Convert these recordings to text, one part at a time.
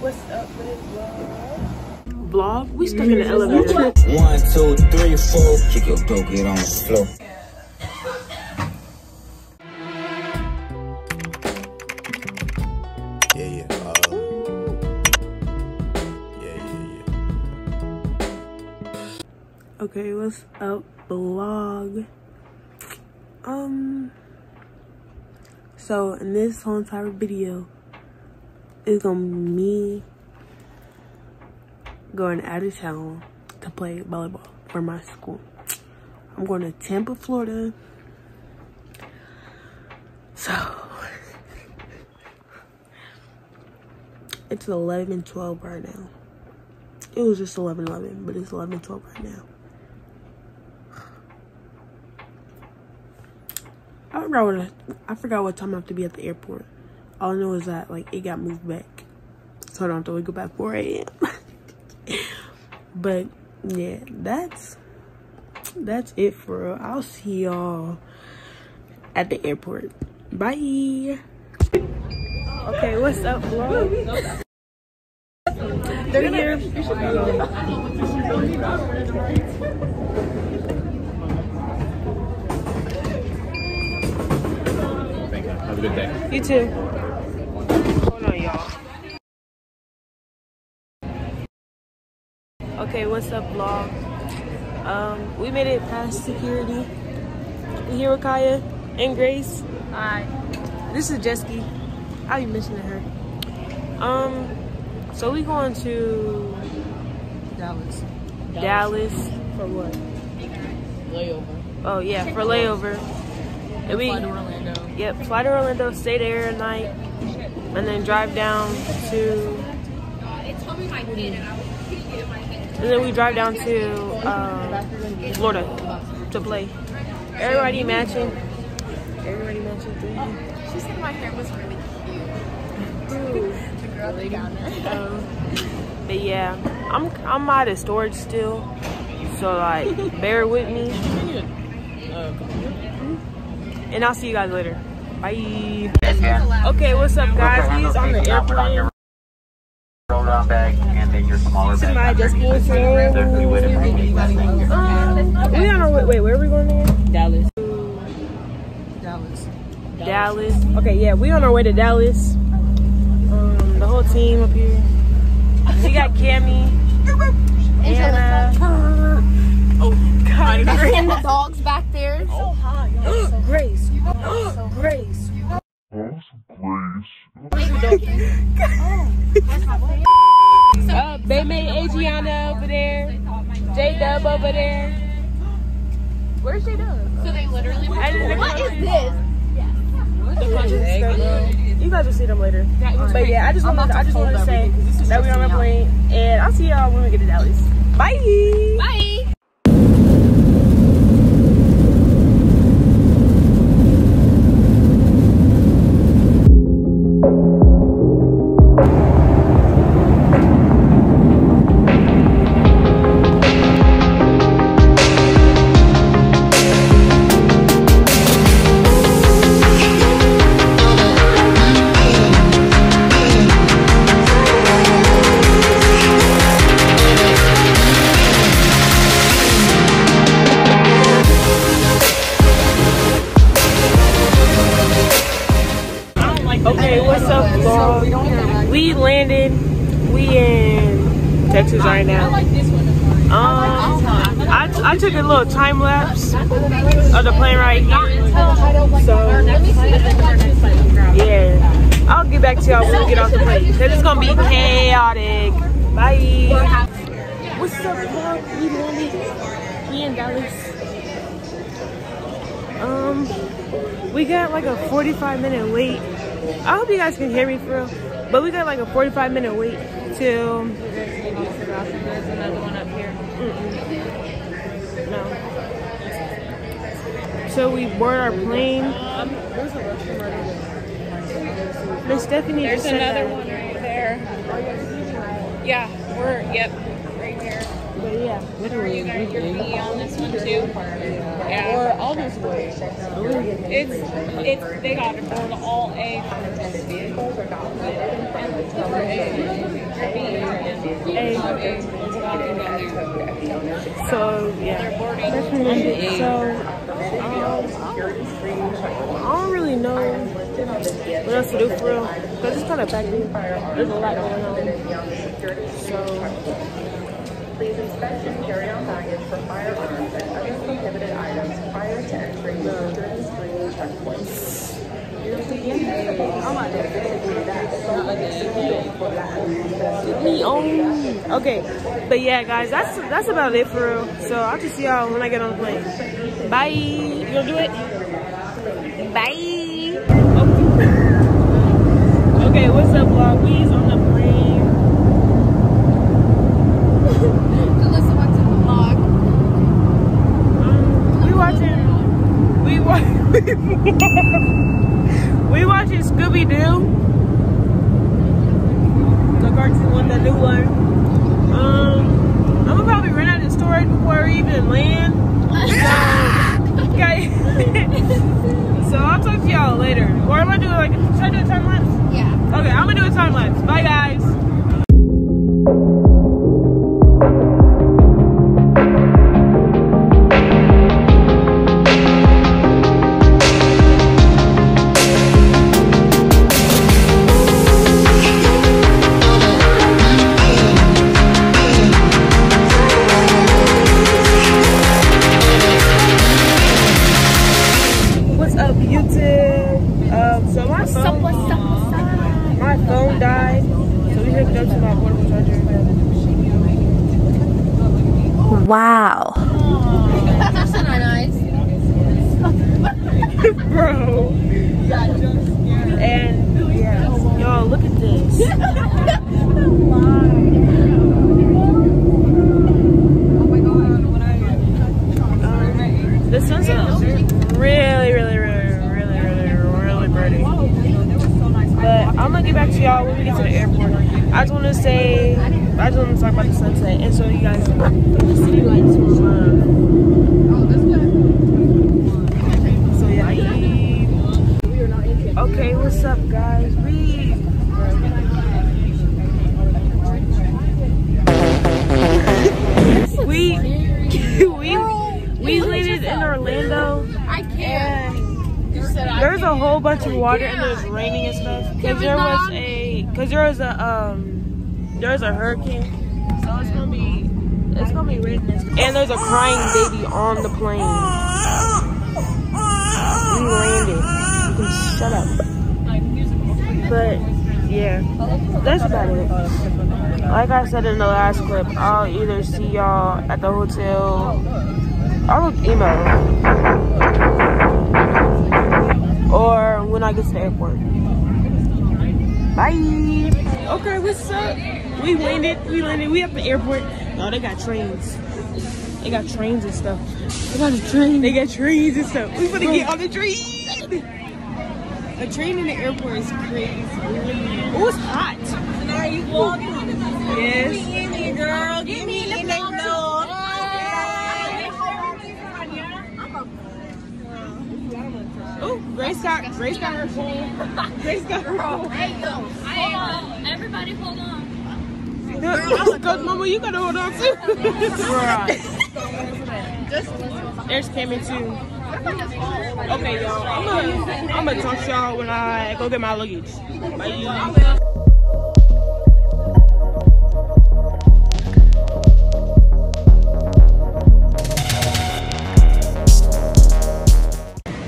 What's up with it, vlog? Vlog? We stuck in the elevator. One, two, three, four. Kick your dope, get on the floor. Yeah, yeah. Uh, yeah, yeah, yeah. Okay, what's up, vlog? Um, so in this whole entire video, it's gonna me going out of town to play volleyball for my school. I'm going to Tampa, Florida. So it's 11 12 right now. It was just 11 11, but it's 11 12 right now. I forgot what I, I forgot what time I have to be at the airport. All I know is that like it got moved back, so I don't have to wake up at 4 a.m. but yeah, that's that's it for real. I'll see y'all at the airport. Bye. Okay, what's up, vlog? They're here. Thank you. Have a good day. You too. Hold on, y'all. Okay, what's up, vlog? Um, we made it past security. We here with Kaya and Grace. Hi. This is Jesky. I be mentioning her. Um, so we going to Dallas. Dallas for what? Layover. Oh yeah, for layover. And we, Fly to Orlando. yep, fly to Orlando, stay there a night, and then drive down to. And then we drive down to um, Florida to play. Everybody matching. Everybody matching. She said my hair was really cute. The girl lay down there. Um, but yeah, I'm I'm out of storage still, so like bear with me, Uh, and I'll see you guys later. Bye. Okay, what's up, guys? He's on the airplane. roll down bag and then your smaller bag. Somebody just pulled through. Definitely would appreciate that. Thank you. Um, we on our way. Wait, where are we going again? Dallas. Dallas. Dallas. Okay, yeah, we on our way to Dallas. Um, the whole team up here. We got Cammy, Anna. God, And the dogs back there. So hot. Grace, Grace. Uh, they made Adriana over there. J Dub over there. Where's J Dub? So they literally were. I didn't- What is this? You guys will see them later. But yeah, I just wanted, I just wanted to say that we're on our plane, and I'll see y'all when we get to Dallas. Bye. Bye. Hope you guys can hear me for real. But we got like a 45 minute wait till. There's another one up here. No. So we board our plane. Miss Stephanie There's another one right there. Yeah, we're, yep, right here. But yeah. Are you guys your fee on this one too? Yeah. Or I'll just wait. It's, it's, they got it for all A. So yeah, that's pretty much it. So um, I don't really know what else to do for real because it's kind of in. There's a lot going on. So Please inspect and carry out baggage for firearms and other prohibited items prior to entering the during screening checkpoints. own. Okay, but yeah, guys, that's that's about it for real. So I'll just see y'all when I get on the plane. Bye. You gonna do it? Bye. Okay, what's up, vlog? We's on the plane. Alyssa wants in the vlog. Um, we watching. We watch. we watching Scooby Doo. The cartoon one, the new one. Um, I'm gonna probably run out of storage before we even land. So, okay. so I'll talk to y'all later. Or I'm I doing like? Should I do a time lapse? Yeah. Okay, I'm gonna do a time lapse. Bye, guys. I'll either see y'all at the hotel. I'll email or when I get to the airport. Bye. Okay, what's up? We landed. We landed. We at the airport. No, they got trains. They got trains and stuff. They got a train. They got trains and stuff. We gonna get on the train. A train in the airport is crazy. Oh, it's hot. Grace got Grace got her phone. Grace got her phone. Everybody hold on. Cause mama, you gotta hold on too. right. There's Cameron too. Okay, y'all. I'm gonna I'm gonna talk to y'all when I go get my luggage. Bye.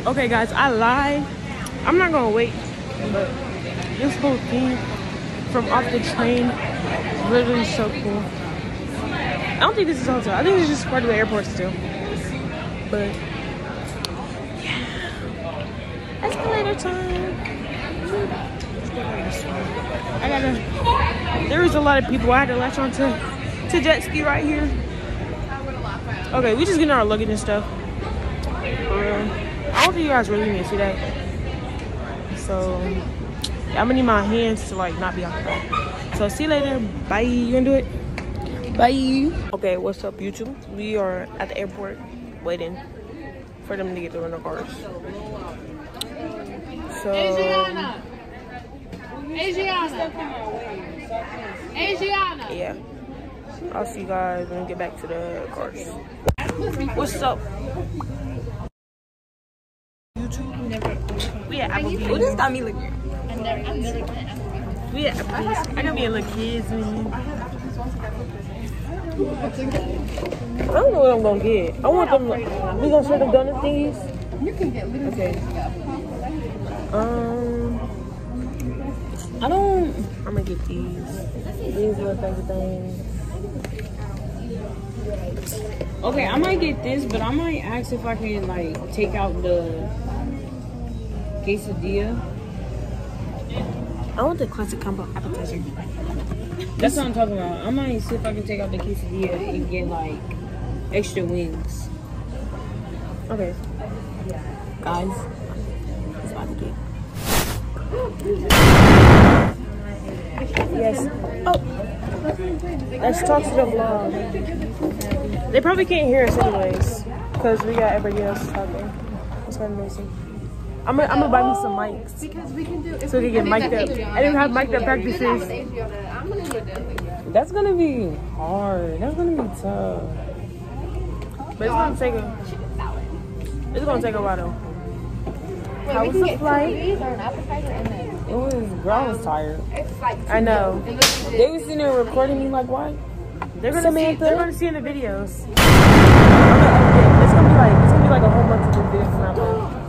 Okay, guys, I lied. I'm not gonna wait, but this whole thing from off the train is literally so cool. I don't think this is a hotel. I think this is just part of the airport still. But yeah, escalator time. I gotta. There was a lot of people. I had to latch on to to Jesky right here. Okay, we just getting our luggage and stuff. Real. I don't think you guys really need to see that. So yeah, I'm gonna need my hands to like not be occupied. So see you later. Bye. You gonna do it? Bye. Okay, what's up, YouTube? We are at the airport waiting for them to get the rental cars. So Adriana. Adriana. Adriana. yeah. I'll see you guys when we get back to the cars. What's up? We at Applebee's. What does that mean? Like, We at Applebee's. I got me a little kids, man. I don't know what I'm gonna get. I want them. We gonna share them donut thingies. you can get little Okay. Um, I don't. I'm gonna get these. These little things. Okay, I might get this, but I might ask if I can like take out the quesadilla. I want the classic combo appetizer. That's what I'm talking about. I might see if I can take out the quesadilla and get like extra wings. Okay. Guys, It's about to get. Yes. Oh. Let's talk to the vlog. They probably can't hear us anyways, because we got everybody else talking. It's kind of noisy. I'm gonna, I'm gonna buy me some mics because we can do. So we can get mic'd up. I didn't have mic'd up practices. I'm gonna do it. that's gonna be hard. That's gonna be tough. But it's gonna take a. It's gonna take a while though. Wait, How was the flight? of these or an appetizer and then It was, girl, I was um, tired. it's like. I know. They was sitting there recording me like, what? They're gonna see. Samantha? They're gonna see in the videos. I'm gonna edit it. It's gonna be like it's gonna be like a whole bunch of videos from that one.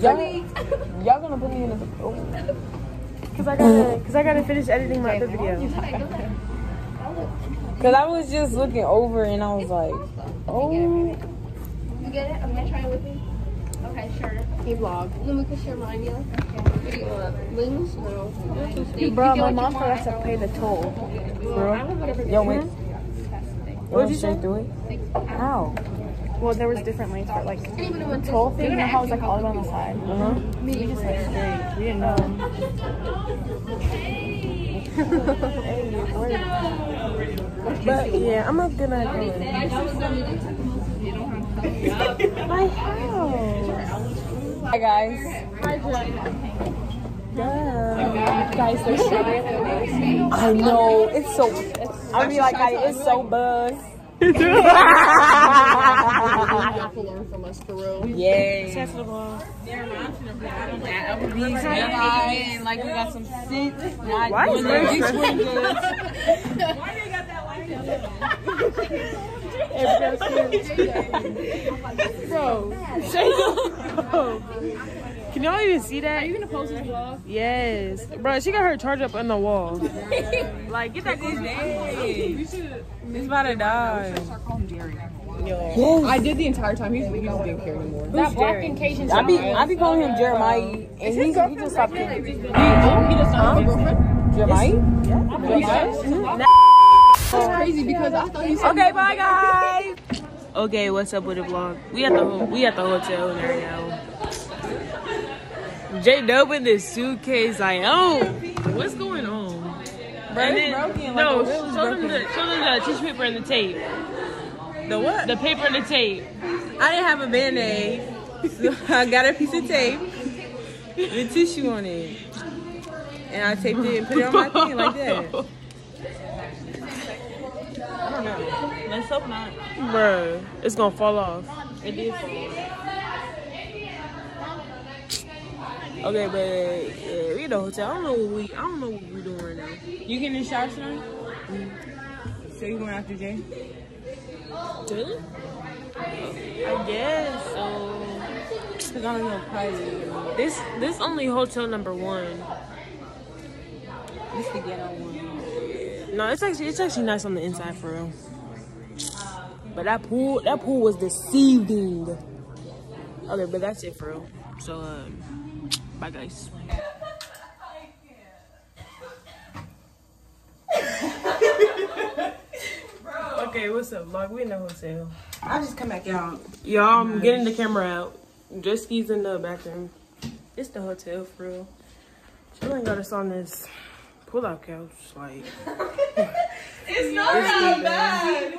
Y'all, y'all gonna put me in a. Oh. Cause I gotta, cause I gotta finish editing my other video. Cause I was just looking over and I was like, oh. You get it? I'm gonna try it with me. Okay, sure. Hey, vlog. Then we can share mine, yeah. What do you want? Wings? No. Bro, my mom forgot to pay the toll. Bro, yo, wait. What'd you straight say? through it? How? Well, there was different lanes for like the toll thing. You know how it was like all way on the side. Uh-huh. We just went straight. We didn't know. But yeah, I'm not gonna go. My house. Hi guys. Guys, there's strawberry lemonade. I know it's so. I mean, like, I, it's so buzz. You learn from us for real. Yay. That's the ball. Like we got some seats. Not Why is doing there the stress? Bro, Can y'all even see that? Are you gonna post this vlog? Yes, bro. She got her charge up on the wall. like, get that close. It's about to die. I did the entire time. He, he just didn't care anymore. That black and Cajun I be. I be calling him Jeremiah, and he, he just stopped caring. He, he does not have a girlfriend. Jeremiah? That's crazy because I thought he said. Okay, bye guys. Okay, what's up with the vlog? We at the we at the hotel right now. J Dub in this suitcase, I own. what's going on? Bro, then- broken. Like, no, is show them the show them the tissue paper and the tape. The what? The paper and the tape. I didn't have a band-aid. So I got a piece of tape with tissue on it. And I taped it and put it on my thing like that. I don't know. Let's hope not. Bruh, it's gonna fall off. It did fall off. Okay, but yeah, we at the hotel. I don't know what we I don't know what we doing right now. You getting in the shower tonight? So you going after Jay? Really? I guess so. Cause I don't know This this only hotel number one. this the ghetto one. No, it's actually it's actually nice on the inside for real. But that pool that pool was deceiving. Okay, but that's it for real. So um, bye guys. okay, what's up, vlog? We in the hotel. I just come back out. Y'all, I'm getting the camera out. Just skis in the bathroom. It's the hotel for real. She ain't got us on this pull-out couch. Like, It's not that bad.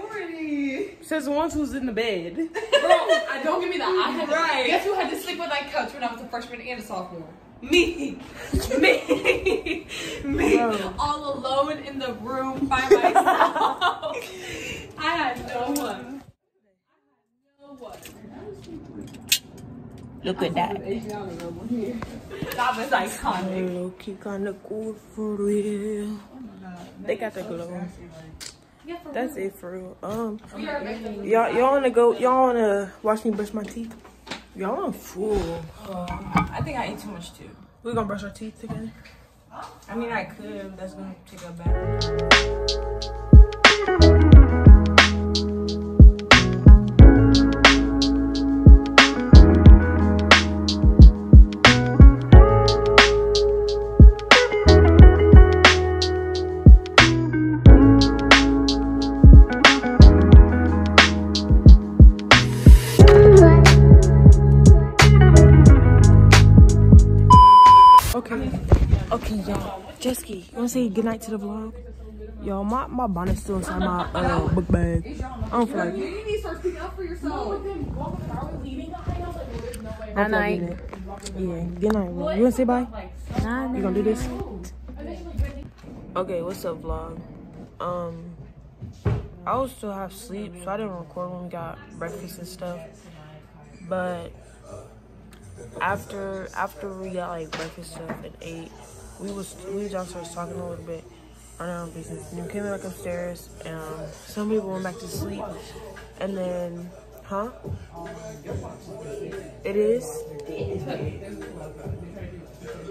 says the ones who's in the bed. Bro, I don't give me that. I had right. Guess who had to sleep on that couch when I was a freshman and a sophomore? Me. Me. Me. Bro. All alone in the room by myself. Look at that. That was iconic. Low key kinda cool for real. They got the glow. That's it for real. Um, y'all, y'all wanna go? Y'all wanna watch me brush my teeth? Y'all on full. I think I ate too much too. We gonna brush our teeth together. I mean, I could. That's gonna take a battery. You wanna say goodnight to the vlog? Y'all, my, my bonnet's still inside my uh, book bag. I don't feel like it. You need to start speaking up for yourself. Good night. Yeah, good night. bro. You wanna say bye? You gonna do this? Okay, what's up, vlog? Um, I was still have sleep, so I didn't record when we got breakfast and stuff. But after after we got like breakfast stuff and ate, we was we was downstairs talking a little bit, own business. And we came back upstairs, and um, some people went back to sleep, and then, huh? It is.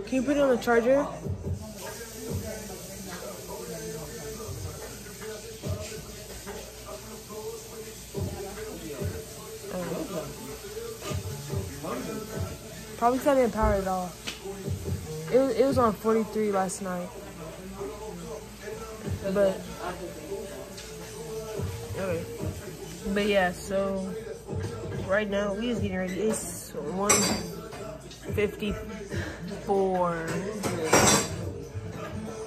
Can you put it on the charger? Probably because I didn't power it off. It was, it was on 43 last night. But, okay. But yeah, so right now we is getting ready. It's 154.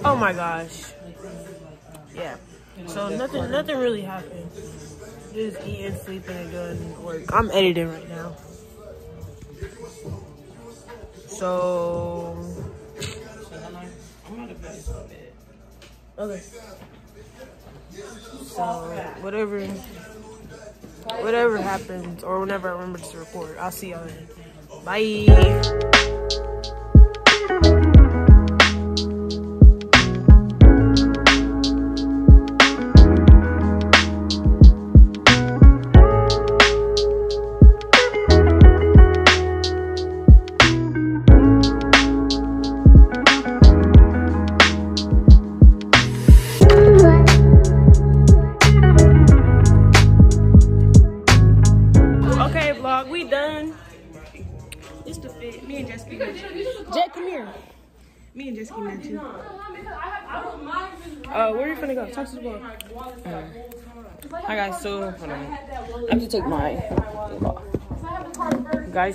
Oh my gosh. Yeah. So nothing nothing really happened. Just eating, sleeping, and doing work. I'm editing right now. So Okay. So whatever whatever happens or whenever I remember to record, I'll see y'all then. Bye.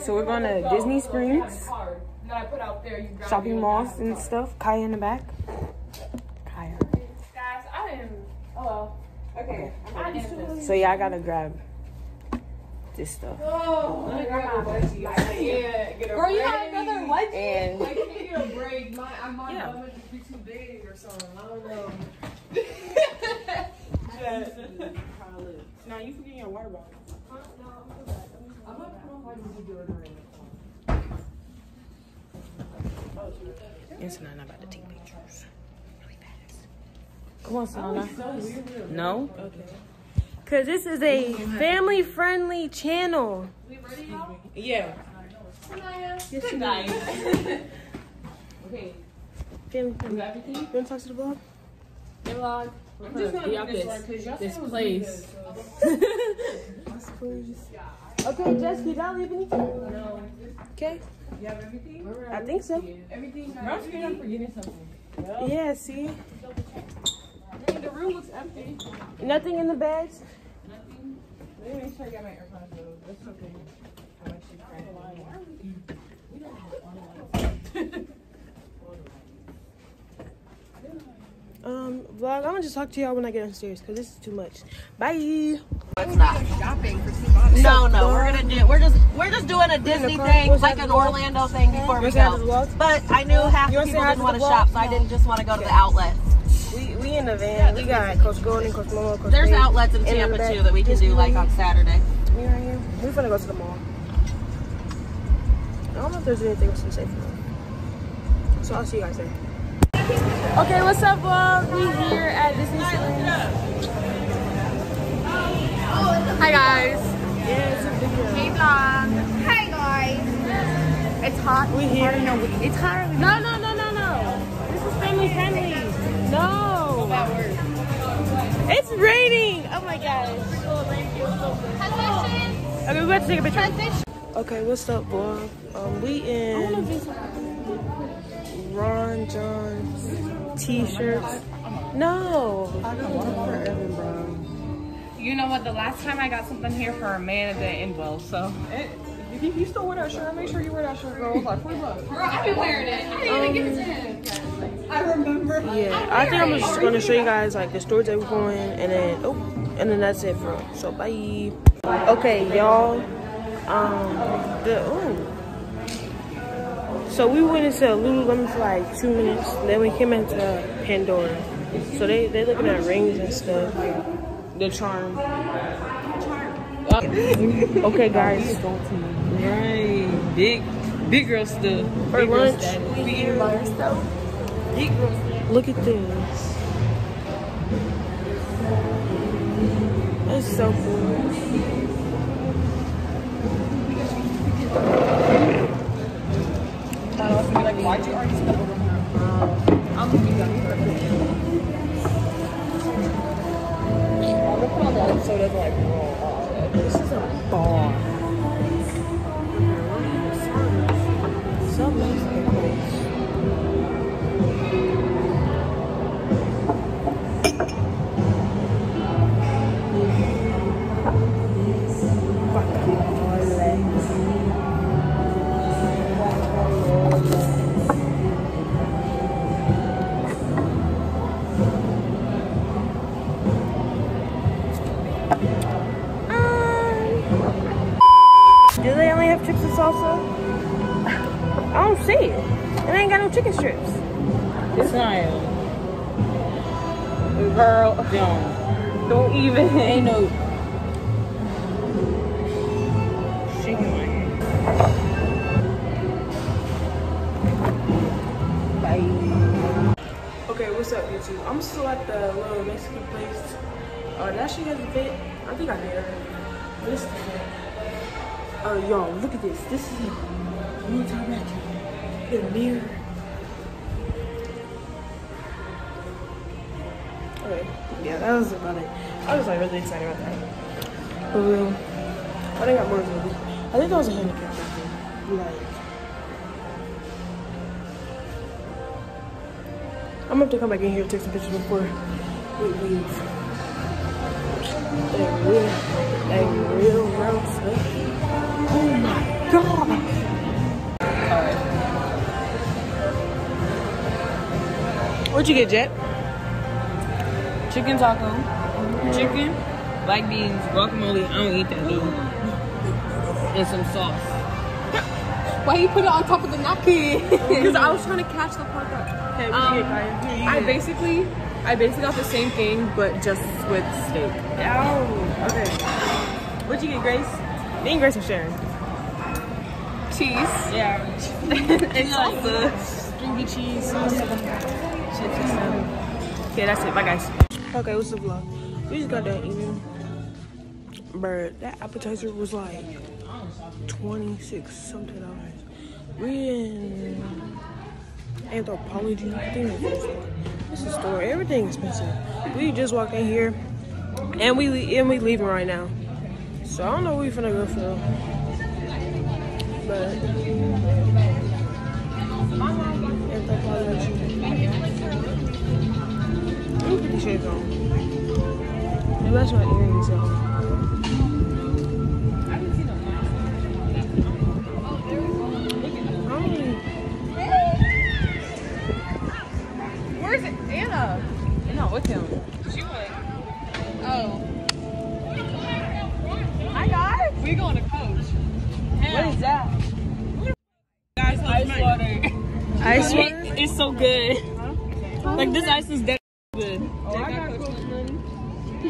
So we're going to Disney Springs, shopping malls and stuff. Kaya in the back. Kaya. Oh so yeah, I gotta grab this stuff. Oh, I grab my wedgie. I can't get a Girl, you have another lunch? And Like, you need a break. My, I might Yeah. yeah. just be too big or something. I don't know. now you forget your water bottle. I'm gonna put on like deodorant. Yes, I'm not about to take pictures. Really fast. Come on, Sana. No? Okay. Cause this is a family friendly channel. Yeah. Yes, you guys. Okay. Family friendly. You wanna talk to the vlog? Hey, vlog. I'm just gonna be this, this place. Okay, Jess, did I leave anything? No. Okay. You have everything? I think so. Everything. I'm scared I'm forgetting something. Yeah, see? The room looks empty. Nothing in the bags? Nothing. Let me make sure I got my AirPods though. That's okay. I'm actually crying. Um, vlog, I'm gonna just talk to y'all when I get upstairs because this is too much. Bye. No, no, we're gonna do. We're just we're just doing a Disney thing, What's like an vlog? Orlando thing before we What's that the go. But I knew half You the people hi didn't want to shop, so I didn't just want to go to the outlet. We we in the van. We got Coach Golden, Coach Momo, Coach There's Paige, outlets in Tampa back, too that we can just do like on Saturday. Me right here. We're gonna go to the mall. I don't know if there's anything else to say for now. So I'll see you guys there. Okay, what's up, vlog? We here at Disneyland. Hi guys. Yeah, it's a video. Hey vlog. Hi guys. It's hot. We here. No, it's hot. No, no, no, no, no. This is family friendly. No. It's raining. Oh my gosh. Okay, we have to take a picture. Okay, what's up, vlog? Um, we in Ron Jon's t-shirts. No. I don't want for Evan Brown. You know what? The last time I got something here for a man, it didn't end well. So If you, still wear that shirt, make sure you wear that shirt, girl. It's like 40 bucks. I've been wearing it. I didn't even give it to him. I remember. Yeah, I think I'm just gonna show you guys like the stores that we're going, and then oh, and then that's it for. So bye. Okay, y'all. Um, the ooh. So we went into Lululemon for like two minutes. Then we came into Pandora. So they they looking at rings and stuff. The charm. okay, guys. Right. Big, big girl stuff. For Big girl lunch, status. we here. Big girl stuff. Look at this. It's so cool. Gonna be like, why'd you already step over her? Um, I'll give you that I'm gonna put on the other so it doesn't like y'all, look at this. This is a Ratchet. The mirror. Okay, yeah, that was about it. I was like really excited about that. For real. I think I got more movies. I think that was a handicap back. Like, I'm gonna have to come back in here and take some pictures before we leave. That real, What'd you get, Jet? Chicken taco. Mm-hmm. Chicken, black beans, guacamole. I don't eat that dude. And some sauce. why you put it on top of the napkin? Because I was trying to catch the part that. Okay, what'd um, get, Kaya? Here, you I basically, I basically got the same thing, but just with steak. Oh, okay. What'd you get, Grace? Me and Grace are sharing. Cheese. Yeah. and salsa. Stringy cheese. Okay, that's it. Bye, guys. Okay, what's the vlog? We just got done eating. But that appetizer was like 26 something dollars. We in Anthropologie. I think it's a store. Everything expensive. We just walked in here and we and we leaving right now. So I don't know what we finna go for. But Anthropologie. Let me put these shades on. Maybe that's my earrings on. Where's it? Anna. No, with him. Oh. Hi guys. We going to coach. What is that? Guys, Ice water. Ice water? It's so good. Like this ice is dead.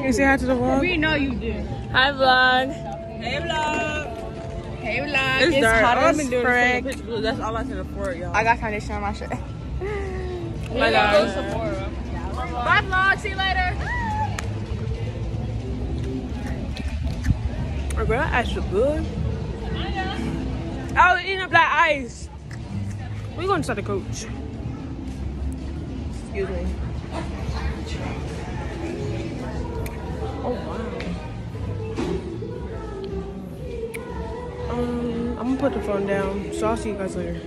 You say hi to the vlog? We know you do. Hi vlog. Hey vlog. Hey, vlog. It's, It's dark. hot I've as doing frick. is. That's all I can afford, y'all. I got foundation on my shirt. My God. Bye, vlog. See you later. Oh, bro, that ice good. I was eating up that ice. We going inside the coach. Excuse me. Oh wow. Um, I'm gonna put the phone down, so I'll see you guys later.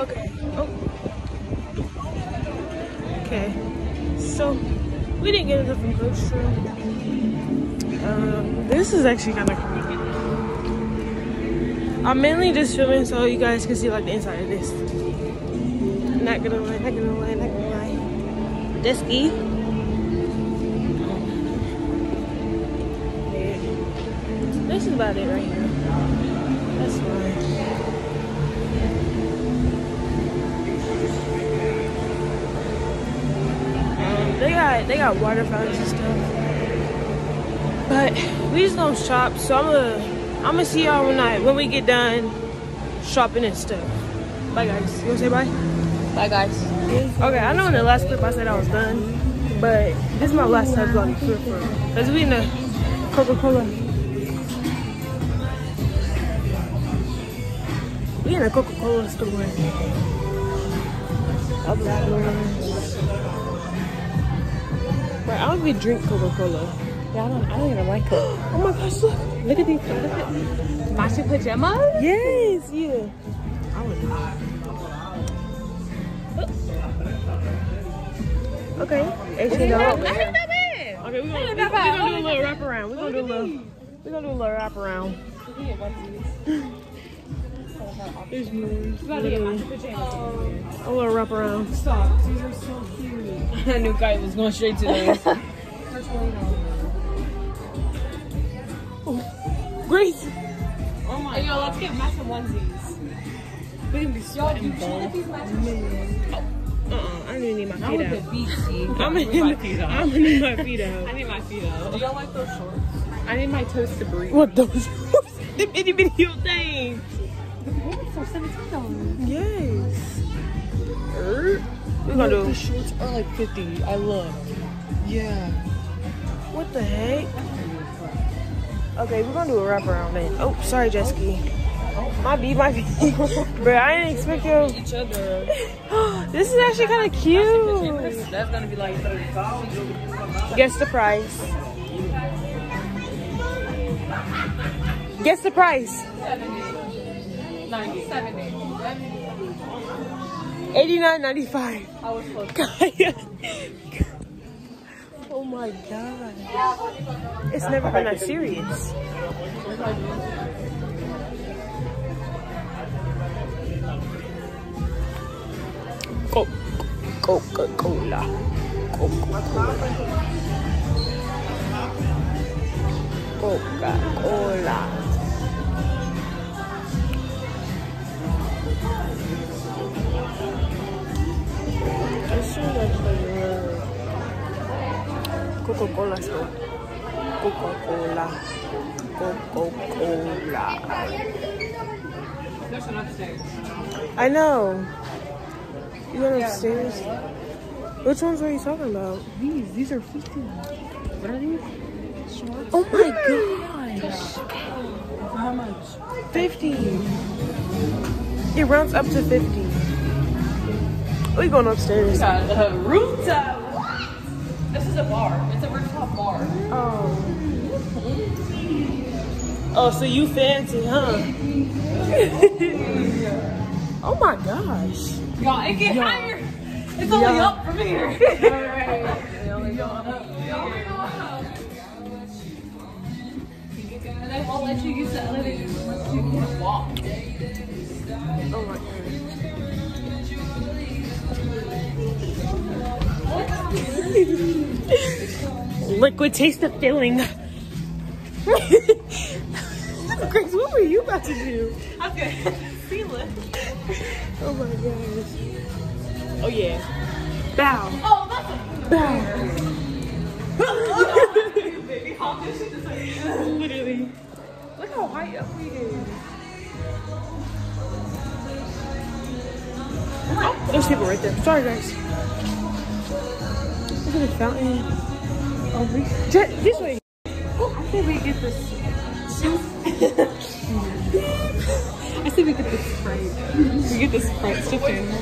okay. Oh. Okay. So we didn't get it from Coach. Um, this is actually kind of creepy. I'm mainly just filming so you guys can see like the inside of this. Not gonna lie, not gonna lie, not gonna lie. This. This is about it right here. That's fine. Um, they got they got water fountains and stuff. But we just gonna shop, so I'm gonna I'm gonna see y'all when I when we get done shopping and stuff. Bye guys. You wanna say bye? Bye, guys. Okay, I know in the last clip I said I was done, but this is my last time vlogging for for Cause we in the Coca-Cola. We in a Coca-Cola store. But I don't even drink Coca-Cola. Yeah, I don't I don't even like it. Oh my gosh, look. Look at these look at Matching pajamas? Yes, yeah. I would Okay. Not that bad. Okay, we're gonna, we that gonna do a little wrap around. We're gonna do a little we're gonna do a little wrap around. There's more. Literally. A little wrap around. Stop. These are so serious. I knew Kai was going straight to those. Grace! Oh my hey, yo, let's get matching onesies. We can be sweating, bro. Uh-uh, I didn't need my feet out. I'm gonna need my feet out. I'm gonna need my feet out. I need my feet out. Do y'all like those shorts? I need my toes to breathe. What those? the itty bitty little things. For $17. Yes. Er, We're gonna do. shorts are like 50. I looked. Yeah. What the heck? Okay, we're gonna do a wraparound then. Oh, sorry, Jesky. My B, my B. Bro, I didn't expect you. Each other. this is actually kind of cute. That's gonna be like 30. Guess the price. Guess the price. 90. 70. Eighty-nine ninety-five. I was close. oh my god. It's never been that serious. Go, Coca-Cola. Coca-Cola. Coca-Cola. Is actually really Coca-Cola store. Coca-Cola. Coca-Cola. There's an upstairs. I know. You went upstairs? Which ones are you talking about? These, these are 50. What are these? Shorts. Oh my gosh. How much? 50. It rounds up to 50. We going upstairs. Uh, Got a rooftop. This is a bar. It's a rooftop bar. Oh. Oh, so you fancy, huh? oh my gosh. Y'all, it get higher. It's only Yeah. up from here. Alright. only going up. And they won't let you use the elevator unless you walk. Oh my Liquid taste of filling. Grace, what were you about to do? Okay. Feel it. Oh my gosh. Oh yeah. Bow. Oh, that's a Bow. Literally. Look how high up we are. Oh, there's people right there. Sorry, guys. Look at the fountain. Oh, we, Jet, this way. Oh, I think we get this. I think we get the Sprite. We get the Sprite stuffed animal.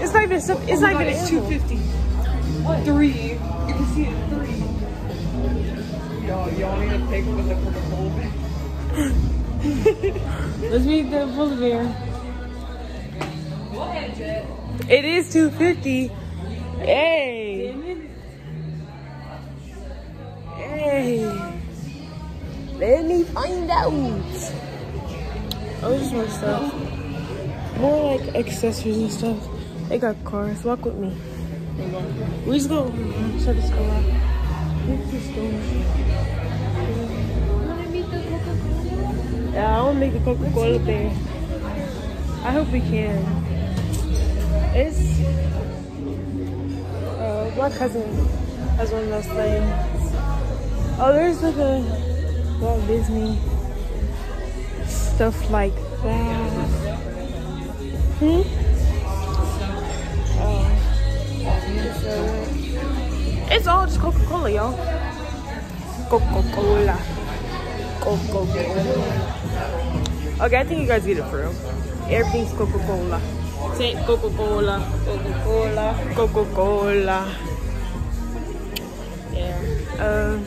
It's not even. stuff- It's not even. It's animal. 250. Three. You can see it three. Y'all, y'all need to pay for the Coca-Cola bag. Let's meet the polar bear. It is 250. Hey. Hey. Let me find out. Oh, just more stuff. More like accessories and stuff. They got cars. Walk with me. We just go. Shut this just. Yeah, I want to make a Coca-Cola bear. I hope we can. It's my cousin has one of those things. Oh, there's like a Walt Disney stuff like that. Hmm. Oh. It's all just Coca-Cola, y'all. Coca-Cola. Coca-Cola. Okay, I think you guys get it for real. Everything's Coca-Cola. Say Coca-Cola. Coca-Cola. Coca-Cola. Yeah. Um,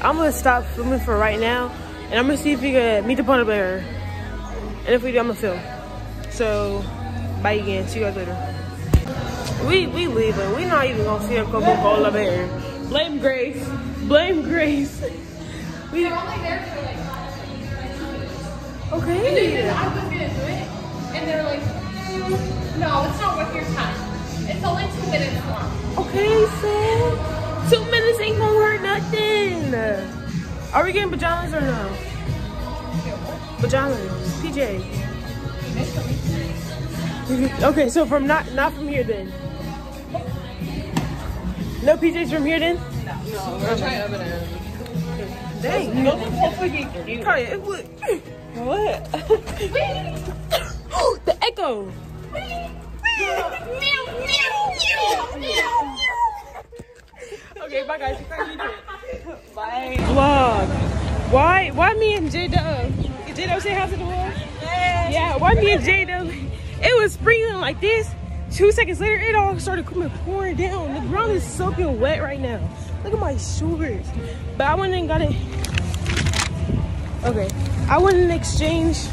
I'm gonna stop filming for right now, and I'm gonna see if we can meet the polar bear. And if we do, I'm gonna film. So, bye again. See you guys later. We we leaving. We not even gonna see a Coca-Cola bear. Blame Grace. Blame Grace. We. Okay. I was gonna do it, and they're like, no, it's not worth your time. It's only two minutes long. Okay, so two minutes ain't gonna hurt nothing. Are we getting pajamas or no? Pajamas, PJ. Okay, so from not not from here then. No PJs from here then. No, No, we're trying other than. Dang. Those are both looking cute. Kaya, it would. What? the echo. Okay, bye guys. Bye. Vlog. Why? Why me and J Dub? J Dub say house to the wall. Yeah. Why me and J Dub? It was sprinkling like this. Two seconds later, it all started coming pouring down. The ground is soaking wet right now. Look at my shorts. But I went and got it. Okay. I went and exchanged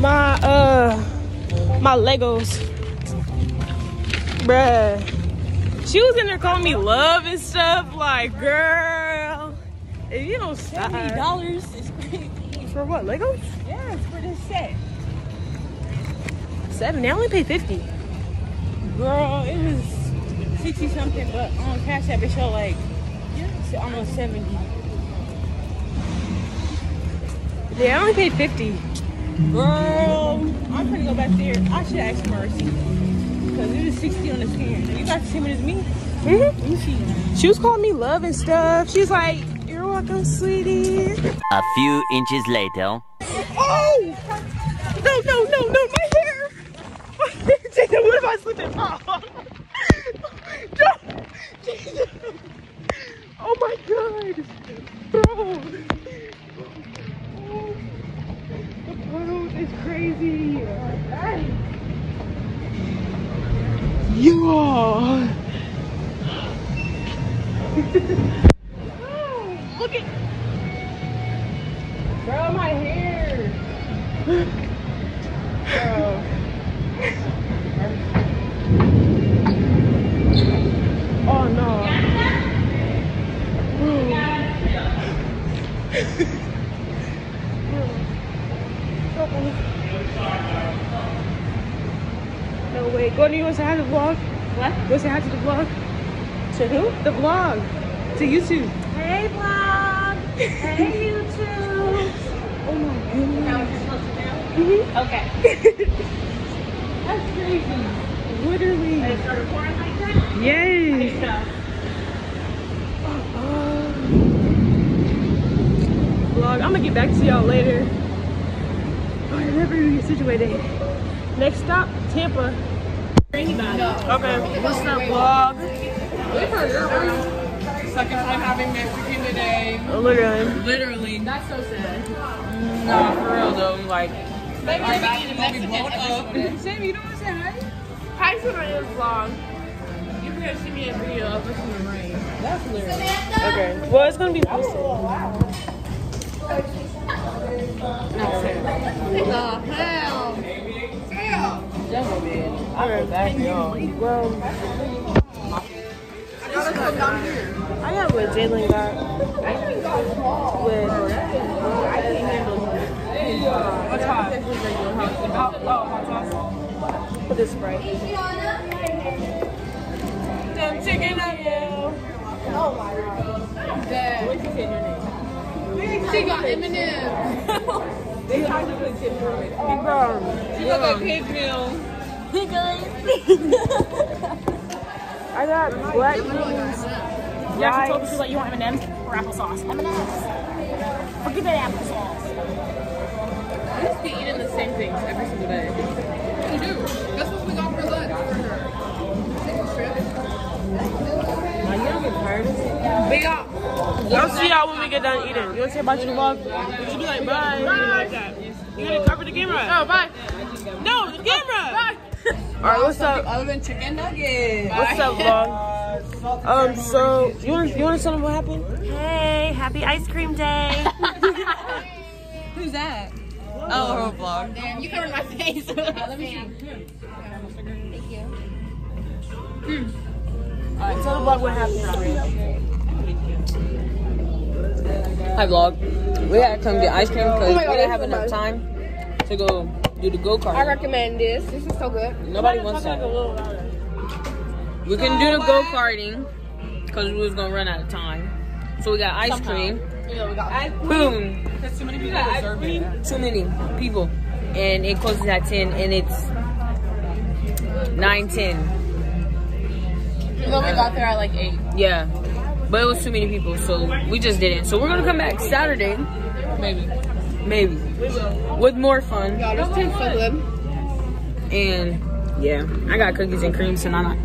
my uh my Legos. Bruh. She was in there calling me love and stuff. Like, girl, if you don't stop. Seventy dollars is crazy. For what, Legos? Yeah, it's for this set. Seven. They only pay 50. Girl, it was sixty something, but on Cash App it showed like yeah, almost seventy. They only paid 50. Girl, I'm gonna go back there. I should ask Mercy because it was sixty on the scan. You got the same as me. hmm Let me. She was calling me love and stuff. She's like, you're welcome, sweetie. A few inches later. Oh! No, no, no, no, my hair! My hair, Jason, what if I slip and fall? no! Jason! Oh my god! Bro! Oh, is crazy! Yeah! oh, look at Bro, my hair. Bro. Oh no. no way. Go you want to say hi to the vlog? What? Want say hi to the vlog? To who? The vlog. To YouTube. Hey, vlog. Hey, YouTube. Oh my goodness. Mhm. Okay. That's crazy. Literally. It started pouring like that. Yes. Vlog. I'm gonna get back to y'all later. Oh, I never situated. Next stop, Tampa. Okay, what's up, vlog? Second time having Mexican today. Oh, literally. Literally. That's so sad. Nah, for real though. Like, our back is gonna be blown up. Sammy, you don't want to say hi? Hi to my vlog. You can see me in video of us in the rain. That's hilarious. Okay. Well, it's gonna be oh, posted. Jungle man. I heard that. Well, I got what Jalen got. With What's uh, hot? Oh, hot sauce. with this Sprite. Them chicken nuggets. Oh What's you saying your name? She got M&M's. They tried to put tip for it. She got a kid meal. I got black beans. Yeah, she told me she's like, you want M&M's or applesauce? M&M's. Forget that applesauce. I just be eating the same things every single day. You do. That's what we got for lunch for her. But yeah, I'll see y'all when we get done eating. You wanna say bye to the vlog? You should be like, bye. Like that. You gotta cover the camera. Oh, bye. No, the camera. Alright, what's up? Other than chicken nuggets. What's up, vlog? Um, so you want you want to tell them what happened? Hey, happy ice cream day. Who's that? Oh, her vlog. Damn, you covered my face. Let me see. Thank you. Alright, tell the vlog what happened. Hi vlog. We had to come get ice cream because Oh we didn't have enough time to go do the go kart. I recommend this. This is so good. Nobody wants that. We couldn't do the go uh, karting because we was gonna run out of time. So we got ice cream. Yeah, we got ice. Boom. Because too many people deserve it. Too many people, and it closes at ten, and it's nine ten. And then we got there at like 8. Yeah, but it was too many people, so we just didn't. So we're gonna come back Saturday, Maybe. Maybe, with more fun. Y'all, this tastes so good. And yeah, I got cookies and cream, so not.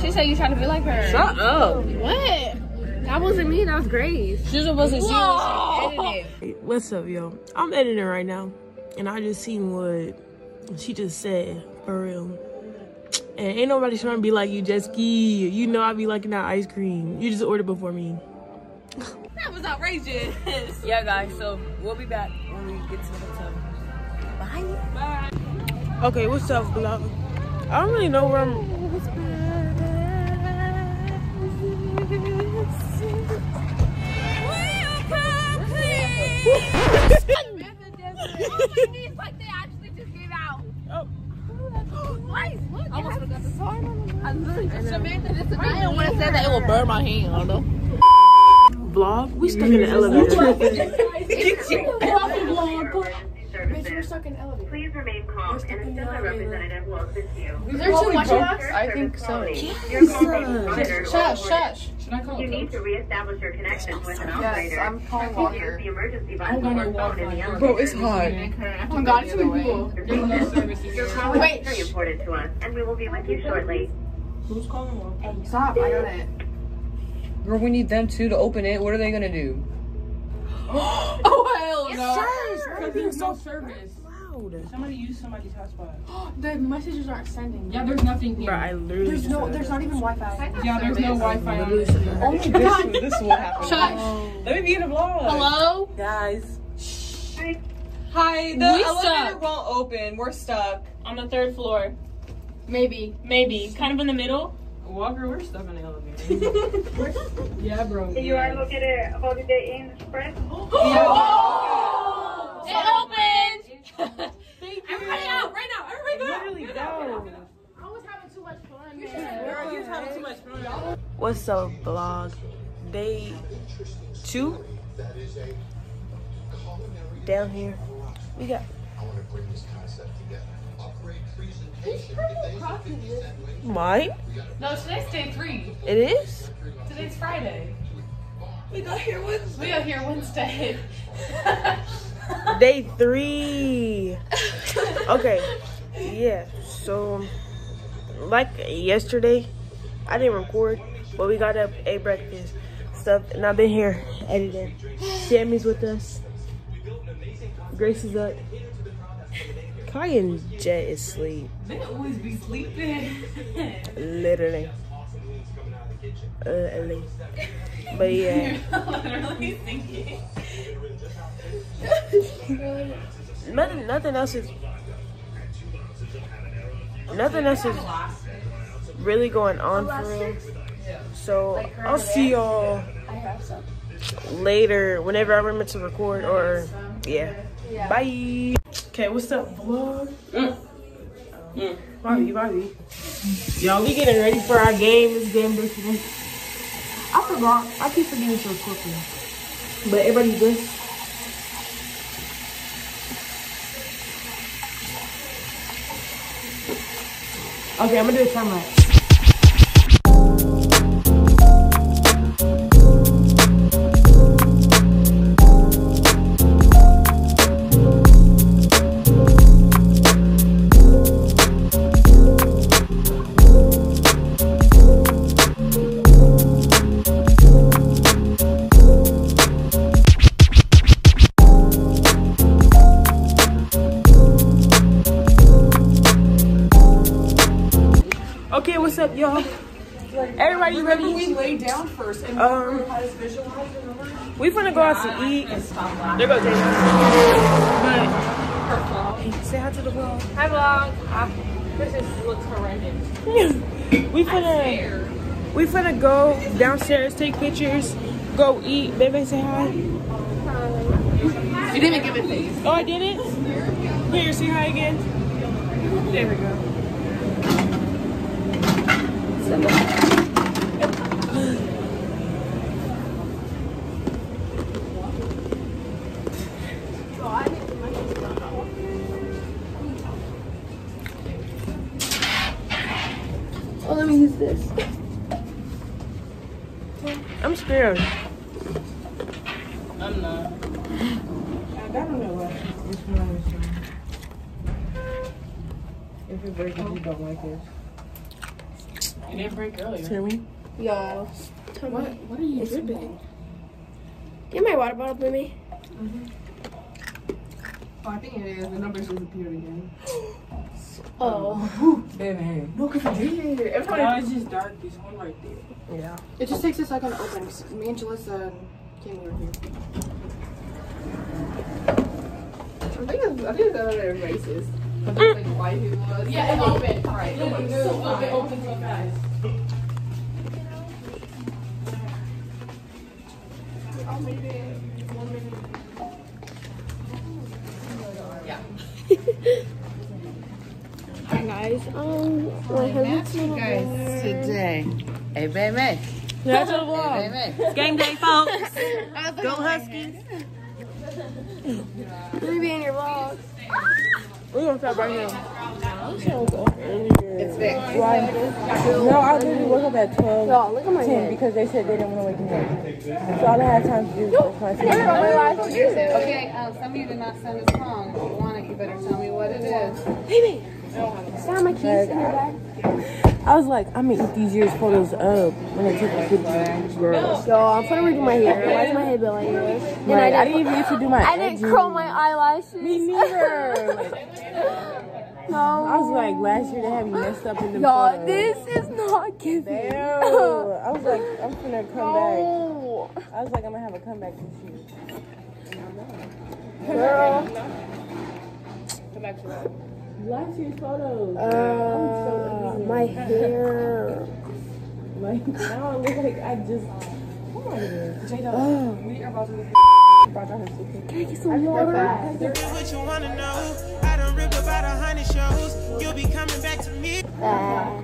She said you trying to be like her. Shut up. What? That wasn't me. That was Grace. She just wasn't. She was What's up, yo? I'm editing right now, and I just seen what she just said for real. And ain't nobody trying to be like you, Jesky. You know I be liking that ice cream. You just ordered before me. That was outrageous. Yeah, guys. So we'll be back when we get to the hotel. Bye. Okay, what's up, vlog? I don't really know where I'm. like they actually just gave out. Oh. What? Look, I almost got the song. I literally Samantha, this is I didn't want to say that. It will burn my hand. Vlog? We stuck in the elevator. Bitch, we're stuck in the elevator. Please remain calm, and a similar representative will assist you. Is there too much of us? I think so. Your call may be monitored or Shush, shush. You need to reestablish your connection with an Yes, operator. I'm calling Use Walker. the emergency button or phone in the elevator. Bro, it's hot. Oh my god, it's too many people. Your call is Wait. very important to us, and we will be with you shortly. Stop, I got it. Girl, we need them too to open it. What are they gonna do? oh, hell no. Sure. There's no service. Loud. Somebody use somebody's hotspot. The messages aren't sending. Yeah, there's nothing here. Bro, here. I literally There's no, there's not even Wi-Fi. Yeah, there's no Wi-Fi on it. Only oh this, this will happen. Shush. Oh. Let me be in a vlog. Hello? Guys. Hi, the We elevator stuck. won't open. We're stuck. On the third floor. Maybe. Maybe. Kind of in the middle. Walker, we're stuck in the elevator. yeah, bro. You are located at Holiday Inn Express. Oh! It opened! Everybody out right now. Everybody go. Literally go. I was having too much fun, man. Girl, you having too much fun. What's up, vlog? Day two. Down here, we got. Mine? No, today's day three. It is. Today's Friday. We got here Wednesday. We got here Wednesday. Day three. Okay. Yeah. So, like yesterday, I didn't record, but we got up, ate breakfast, stuff, and I've been here editing. Sammy's with us. Grace is up. Kai and Jet is asleep. They always be sleeping. Literally. Uh, LA. But yeah. Literally thinking. nothing nothing else is nothing else is really going on for real. So I'll see y'all later whenever I remember to record or yeah. Bye. Okay, what's up, vlog? Mm. Um, Bobby, Bobby. Y'all, we getting ready for our game. This game day today. I forgot. I keep forgetting to record for. But everybody good? Okay, I'm gonna do a time lapse. Lay down first and Um, how to visualize it over. we finna go out to eat. There goes David. But say hi to the vlog. Hi vlog. Ah, this is looks horrendous. we finna we finna go downstairs, take pictures, go eat. Baby, say hi. You didn't give it face. Oh, I did it. Here, say hi again. There we go. Oh, I'm. I'm not. I don't know what. Which one is If it breaks, you don't like it. You didn't break earlier. Hear me? Y'all. What? What are you dripping? Get my water bottle with me. Mm-hmm. Oh, I think it is. The numbers disappeared again. Oh. Baby. No, because it did. Everybody. No, it's just dark. There's one right there. Yeah. It just takes a second to open. Me and Jalissa and Kimmy were here. I think it's, I think it's other racist. But there's like white people. Yeah, it opened. Alright. No, but it's so fast. It opened so fast. Hi guys. Um, my husband's guys today. Hey, baby. That's the Hey, vlog. baby. Game day, folks. Go Huskies. Let me be in your vlog. We're gonna stop right here. It's fixed. No, I literally woke up at 12 Y'all, look at my 10 head. because they said they didn't want to wake me up. So all I had time to do was brush my teeth. Okay, uh, somebody did not send us home. If you want it, you better tell me what it is. Baby. Found my keys in your bag. I was like, I'm gonna eat these years photos up when they took the picture. Girl. Y'all, I'm gonna redo my hair. Why is my hair like this? Like, I I didn't even get to do my I didn't curl my eyelashes. Me neither. Like, no. I was like, last year they had me messed up in the Y'all, this is not giving. No. I was like, I'm gonna come No. back. I was like, I'm gonna have a comeback this year. Girl. Come back to that. Last year's photos. Uh, my hair. Like, now I look like I just. Oh my god. Jada, We are about to Can I get some water? What you wanna know? I done ripped about a hundred shows. You'll be coming back to me. Uh,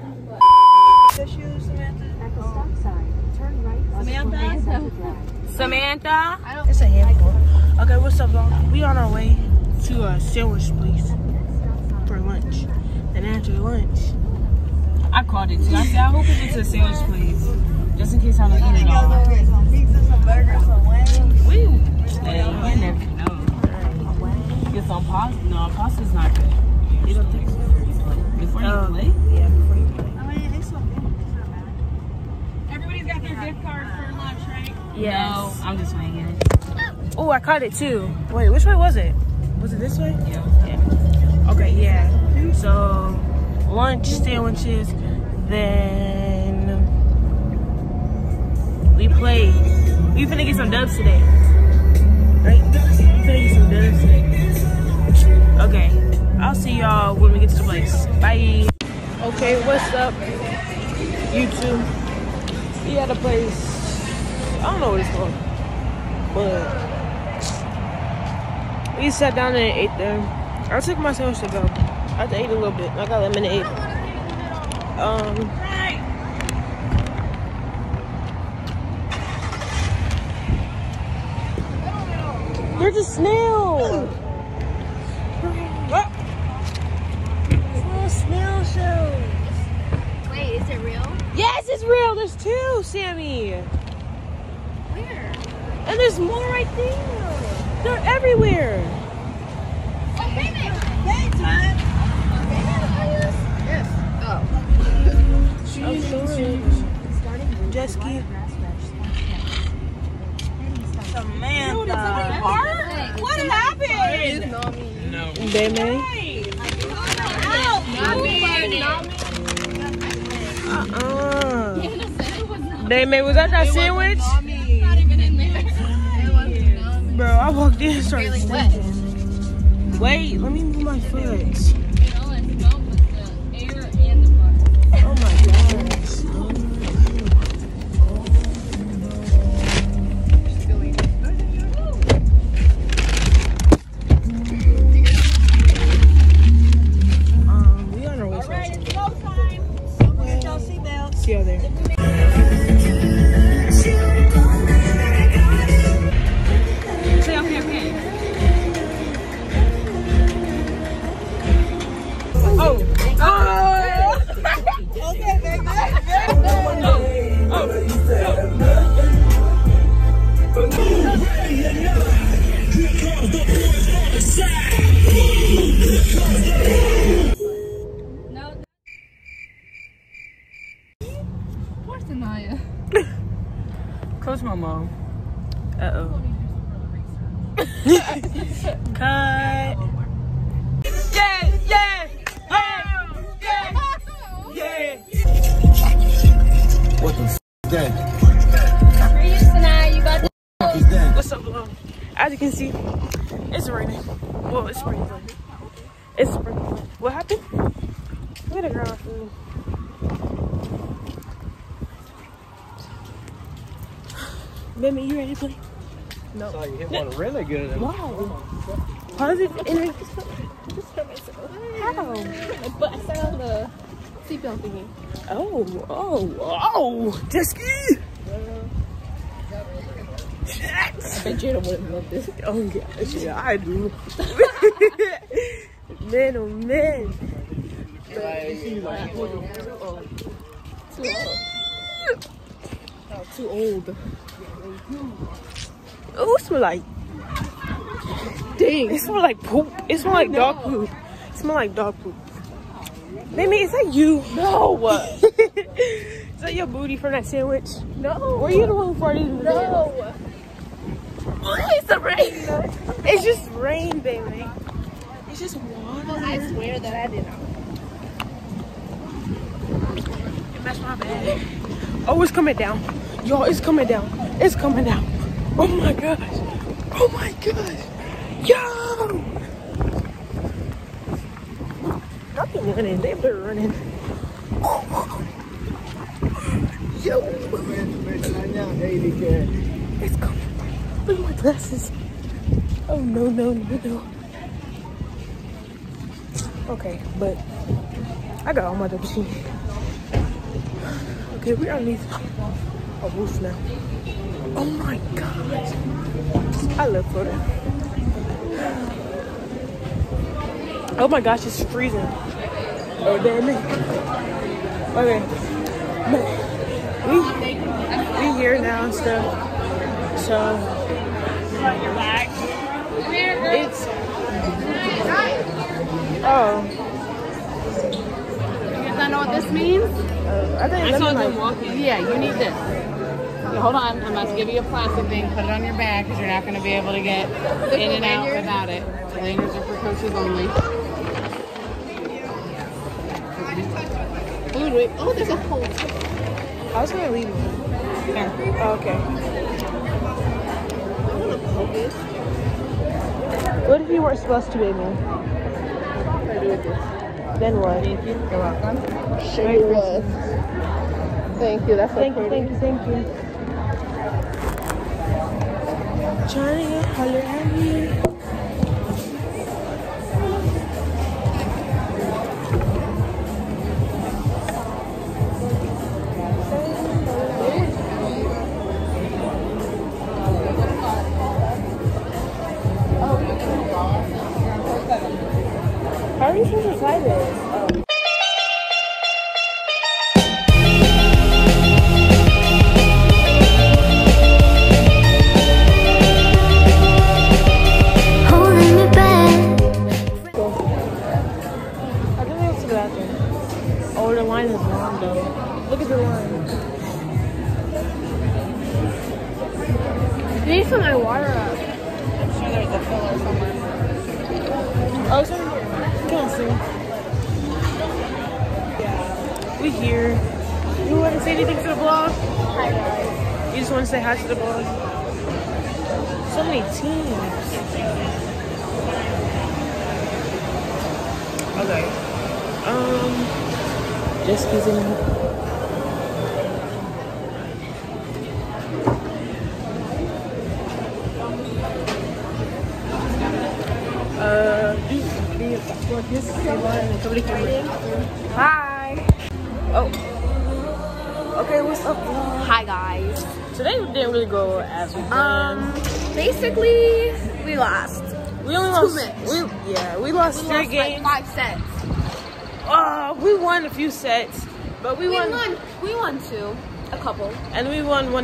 Samantha. It's a handful. Okay, what's up, y'all? We on our way to a sandwich place for lunch. And after lunch, I called it too. I said, I hope it's a sandwich place. Just in case I don't eat it all. Pizza, some burgers, some we Hey, you never know. Get some pause. No, pause is not good. You don't think so? Before you Um, play? Yeah, before you play. I mean, it's okay. It's not bad. Everybody's got their gift card for lunch, right? No, I'm just winging it. Oh, I caught it too. Wait, which way was it? Was it this way? Yeah. Yeah. Okay, yeah. So, lunch sandwiches, then we played. We finna get some dubs today. Right? We finna get some dubs today. Okay. I'll see y'all when we get to the place. Bye. Okay, what's up, YouTube? We at a place. I don't know what it's called, but we sat down and ate there. I took my sandwich to go. I had to eat a little bit. I got lemonade. Um. There's a snail. Oh, snail show. Wait, is it real? Yes, it's real. There's two, Sammy. Where? And there's more right there. They're everywhere. Oh, baby! Daytime! Jesky. Samantha. What happened? They may. Uh-uh. They may. Was that that sandwich? Bro, I walked in and started stinking. Wait, let me move my foot. Jet. I bet wouldn't love this. Oh yeah, I do. man, oh man. Too old. Oh, it smell like. Dang, it smell like poop. It smell like dog poop. It smell like dog poop. Mimi, is that you? No. Is that your booty from that sandwich? No. Were you the one who farted in the No. It's the rain. It's just rain, baby. It's just water. I swear that I did not. That's my bad. Oh, it's coming down. Y'all, it's coming down. It's coming down. Oh my gosh. Oh my gosh. Yo! Them running. They've been running. Yo! It's coming. Look at my glasses. Oh no, no, no, no. Okay, but I got all my double team. Okay, we're underneath a roof now. Oh my god. I love Florida. Oh my gosh, it's freezing. Oh damn it. Okay. We we here now and stuff. So it's Oh. You guys know what this means? I think I saw them lime. walking. Yeah, you need this. Hold on, I'm about to give you a plastic thing. Put it on your back because you're not going to be able to get in and out without it. Lanyards are for coaches only. Oh, there's a hole. I was gonna leave. Here. Oh, okay. What if you weren't supposed to be there? Then what? Thank you. You're welcome. Sure was. Thank you. That's so Thank you, pretty. thank you, thank you. Trying to get holler at me. You supposed to tie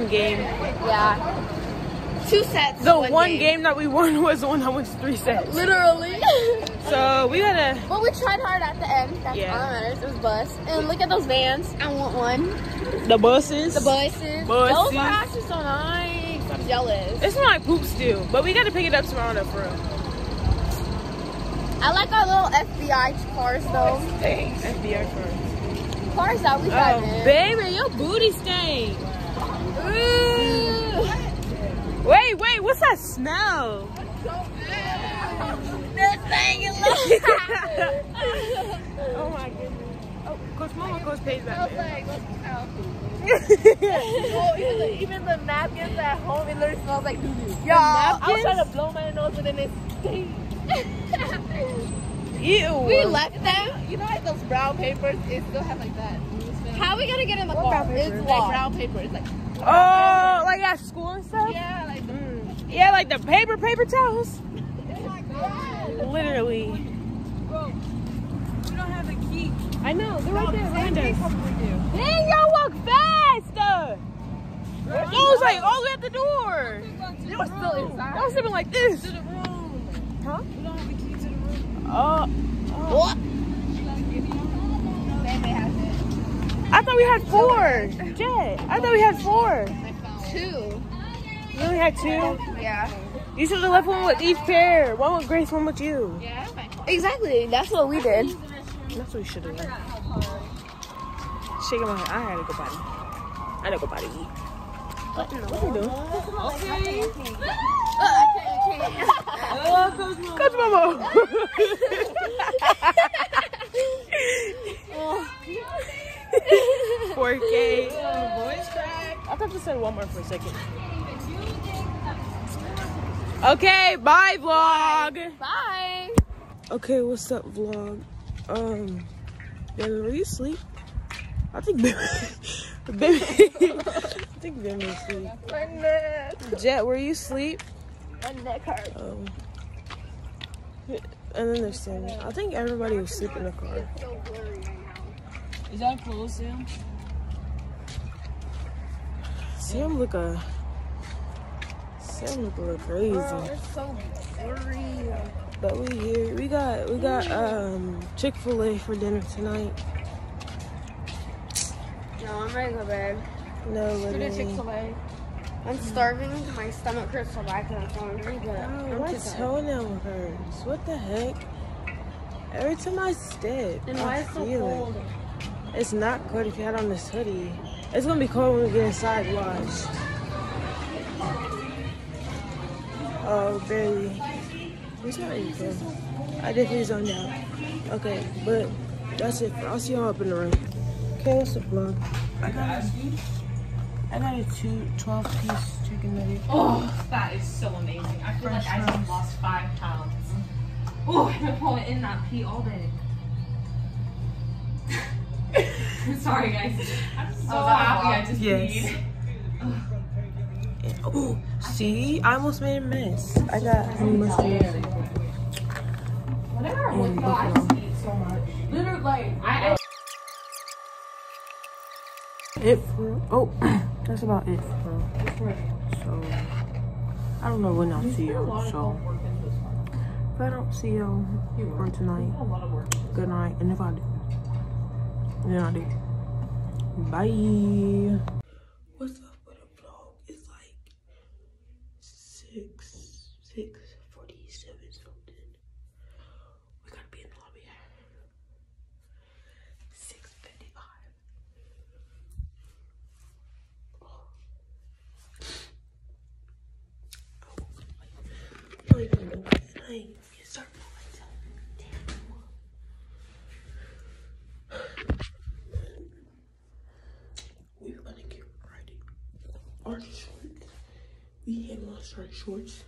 one game. Yeah. Two sets. The one, game. that we won was the one that was three sets. Literally. So we gotta. but we tried hard at the end. That's Yeah. all that matters. It was bus. And look at those vans. I want one. The buses. The buses. Buses. Those are actually so nice. I'm jealous. It smell like poop still, but we gotta pick it up tomorrow though, for real. I like our little FBI cars though. Dang, FBI cars. Cars that we oh, got. Oh, baby, your booty stain. Wait, wait, what's that smell? This thing is oh my goodness. Oh, Coach Mama, Paige back there. even, the, even the napkins at home, it literally smells like doo doo. Yeah, I was trying to blow my nose and then it stinks. Ew. we left them. You know, like those brown papers, it still has like that. How are we gonna get in the car? brown It's? Like brown paper. It's like, Oh, like at school and stuff? yeah, like Mm. Yeah, like the paper, paper towels. Literally. we don't have the key. I know, they're right there behind us. Probably do. Dang, y'all walk fast! Y'all was like all the way at the door. They were still inside. Y'all was sitting like this. To the room. Huh? We don't have the key to the room. Uh, What? They may have it. I thought we had four. Jet, I thought we had four. Two. You only had two? Yeah. You should have left one with each pair. One with Grace, one with you. Yeah. Exactly. That's what we did. That's what we should have done. Shaking my head. I had to go potty. I had to go eat. What are you doing? Coach Momo. Four K. I thought you said one more for a second. Okay, bye vlog. Bye. Okay, what's up vlog? Um, baby, were you asleep? I think baby, baby, I think baby was asleep. My neck. Jet, were you asleep? My neck hurts. Um, and then there's Sammy. I think everybody was asleep in the car. Is that close, Sam? Sam look a, Sam look a little crazy. It's so blurry. But we here. We got we got um Chick Fil A for dinner tonight. No, I'm ready to go to bed. No, Go to literally. Chick Fil A. I'm starving. My stomach hurts so bad because I'm so hungry, but Oh, I'm my just toenail hurts. What the heck? Every time I step, And I why it's so feel cold? it. It's not cold if you had on this hoodie. It's gonna be cold when we get inside. Watch. Oh, barely. It's not even cold. I definitely zoned out. Okay, but that's it. I'll see y'all up in the room. Okay, what's the vlog? I got a, I got a two, 12 piece chicken nugget. Oh, that is so amazing. I feel French like I just lost five pounds. Oh, I've been pulling in that pee all day. Sorry, guys. I'm so happy I just Yes. Oh, see, I almost made a mess. I got honey mustard. Whenever I and wake up, I just eat so much. Literally, like, I, I It for oh, that's about it for so I don't know when I'll see y'all. So if I don't see y'all for tonight, good night. And if I do, then I. Bye. What's up with a vlog? It's like six six forty seven something. We gotta be in the lobby. Six fifty five. Oh, you know what? I ain't get started until We're gonna get ready. Our shorts. We had washed our shorts.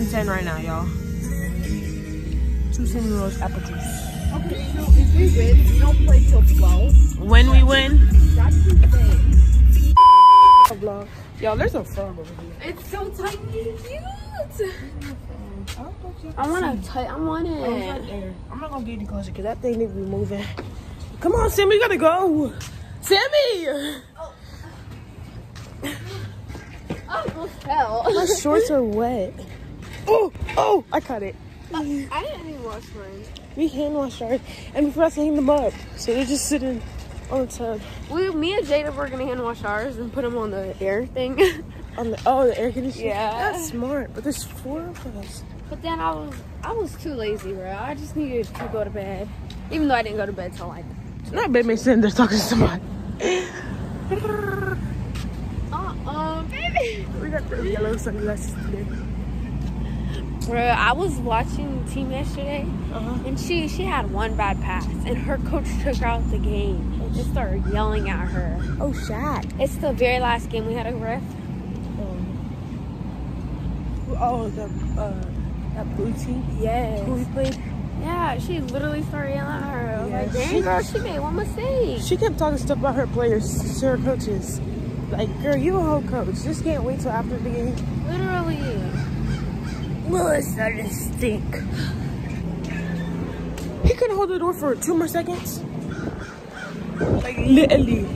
It's 7.10 right now, y'all. Two cinnamon rolls, apple juice. Okay, so if we win, we don't play till 12. When we win, That's insane. vlog. Y'all, there's a frog over here. It's so tiny and cute. I want to tight. I want Oh, it's right it. there. I'm not gonna get any closer because that thing need to be moving. Come on, Sammy, You gotta go. Sammy! Oh. Oh, I almost fell. My shorts are wet. Oh, oh, I cut it. I didn't even wash mine. We hand washed ours and we forgot to hang them up. So they're just sitting on the tub. We, me and Jada were gonna hand wash ours and put them on the air thing. On the oh the air conditioner. Yeah. That's smart. But there's four of us. but then I was, I was too lazy, bro. I just needed to go to bed, even though I didn't go to bed till like. Not bad makes sense. They're talking to somebody. Uh uh, baby. We got the yellow sunglasses today. Bro, I was watching the team yesterday, Uh-huh. and she she had one bad pass, and her coach took her out the game and just started yelling at her. Oh, Shaq. It's the very last game we had a ref. Oh, the uh, that blue team. Yes. Who we played? Yeah, she literally started yelling at her. I was Yeah, like, dang, she- girl, she made one mistake. She kept talking stuff about her players to her coaches. Like, girl, you a whole coach. Just can't wait till after the game. Literally. Well, it's starting to stink. He couldn't hold the door for two more seconds. Like, literally.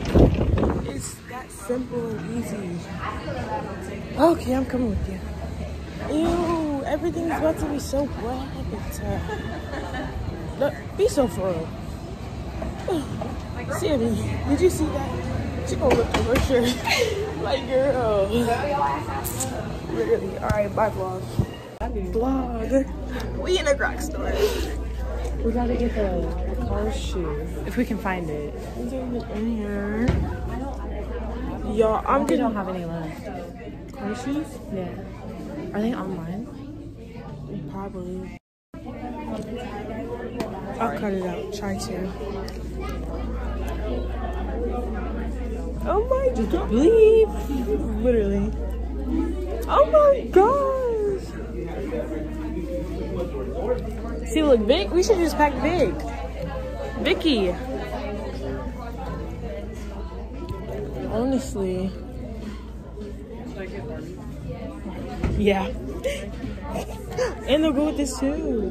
It's that simple and easy. Okay, I'm coming with you. Ew, everything's about to be so wet. Look, be so for real. Sammy, did you see that? She gonna look over her shirt. like, girl. Literally. Alright, bye, vlog. Vlog. We in a Croc store. We gotta get the, the car shoe if we can find it. Is there even in here? Y'all, I'm We don't have any left. car shoes. Yeah. Are they online? Probably. I'll cut it out. Try to. Oh my god. Bleep. Literally. Oh my gosh. See, look, Vic. We should just pack Vic. Vicky. Honestly. Yeah. and they'll go with this too.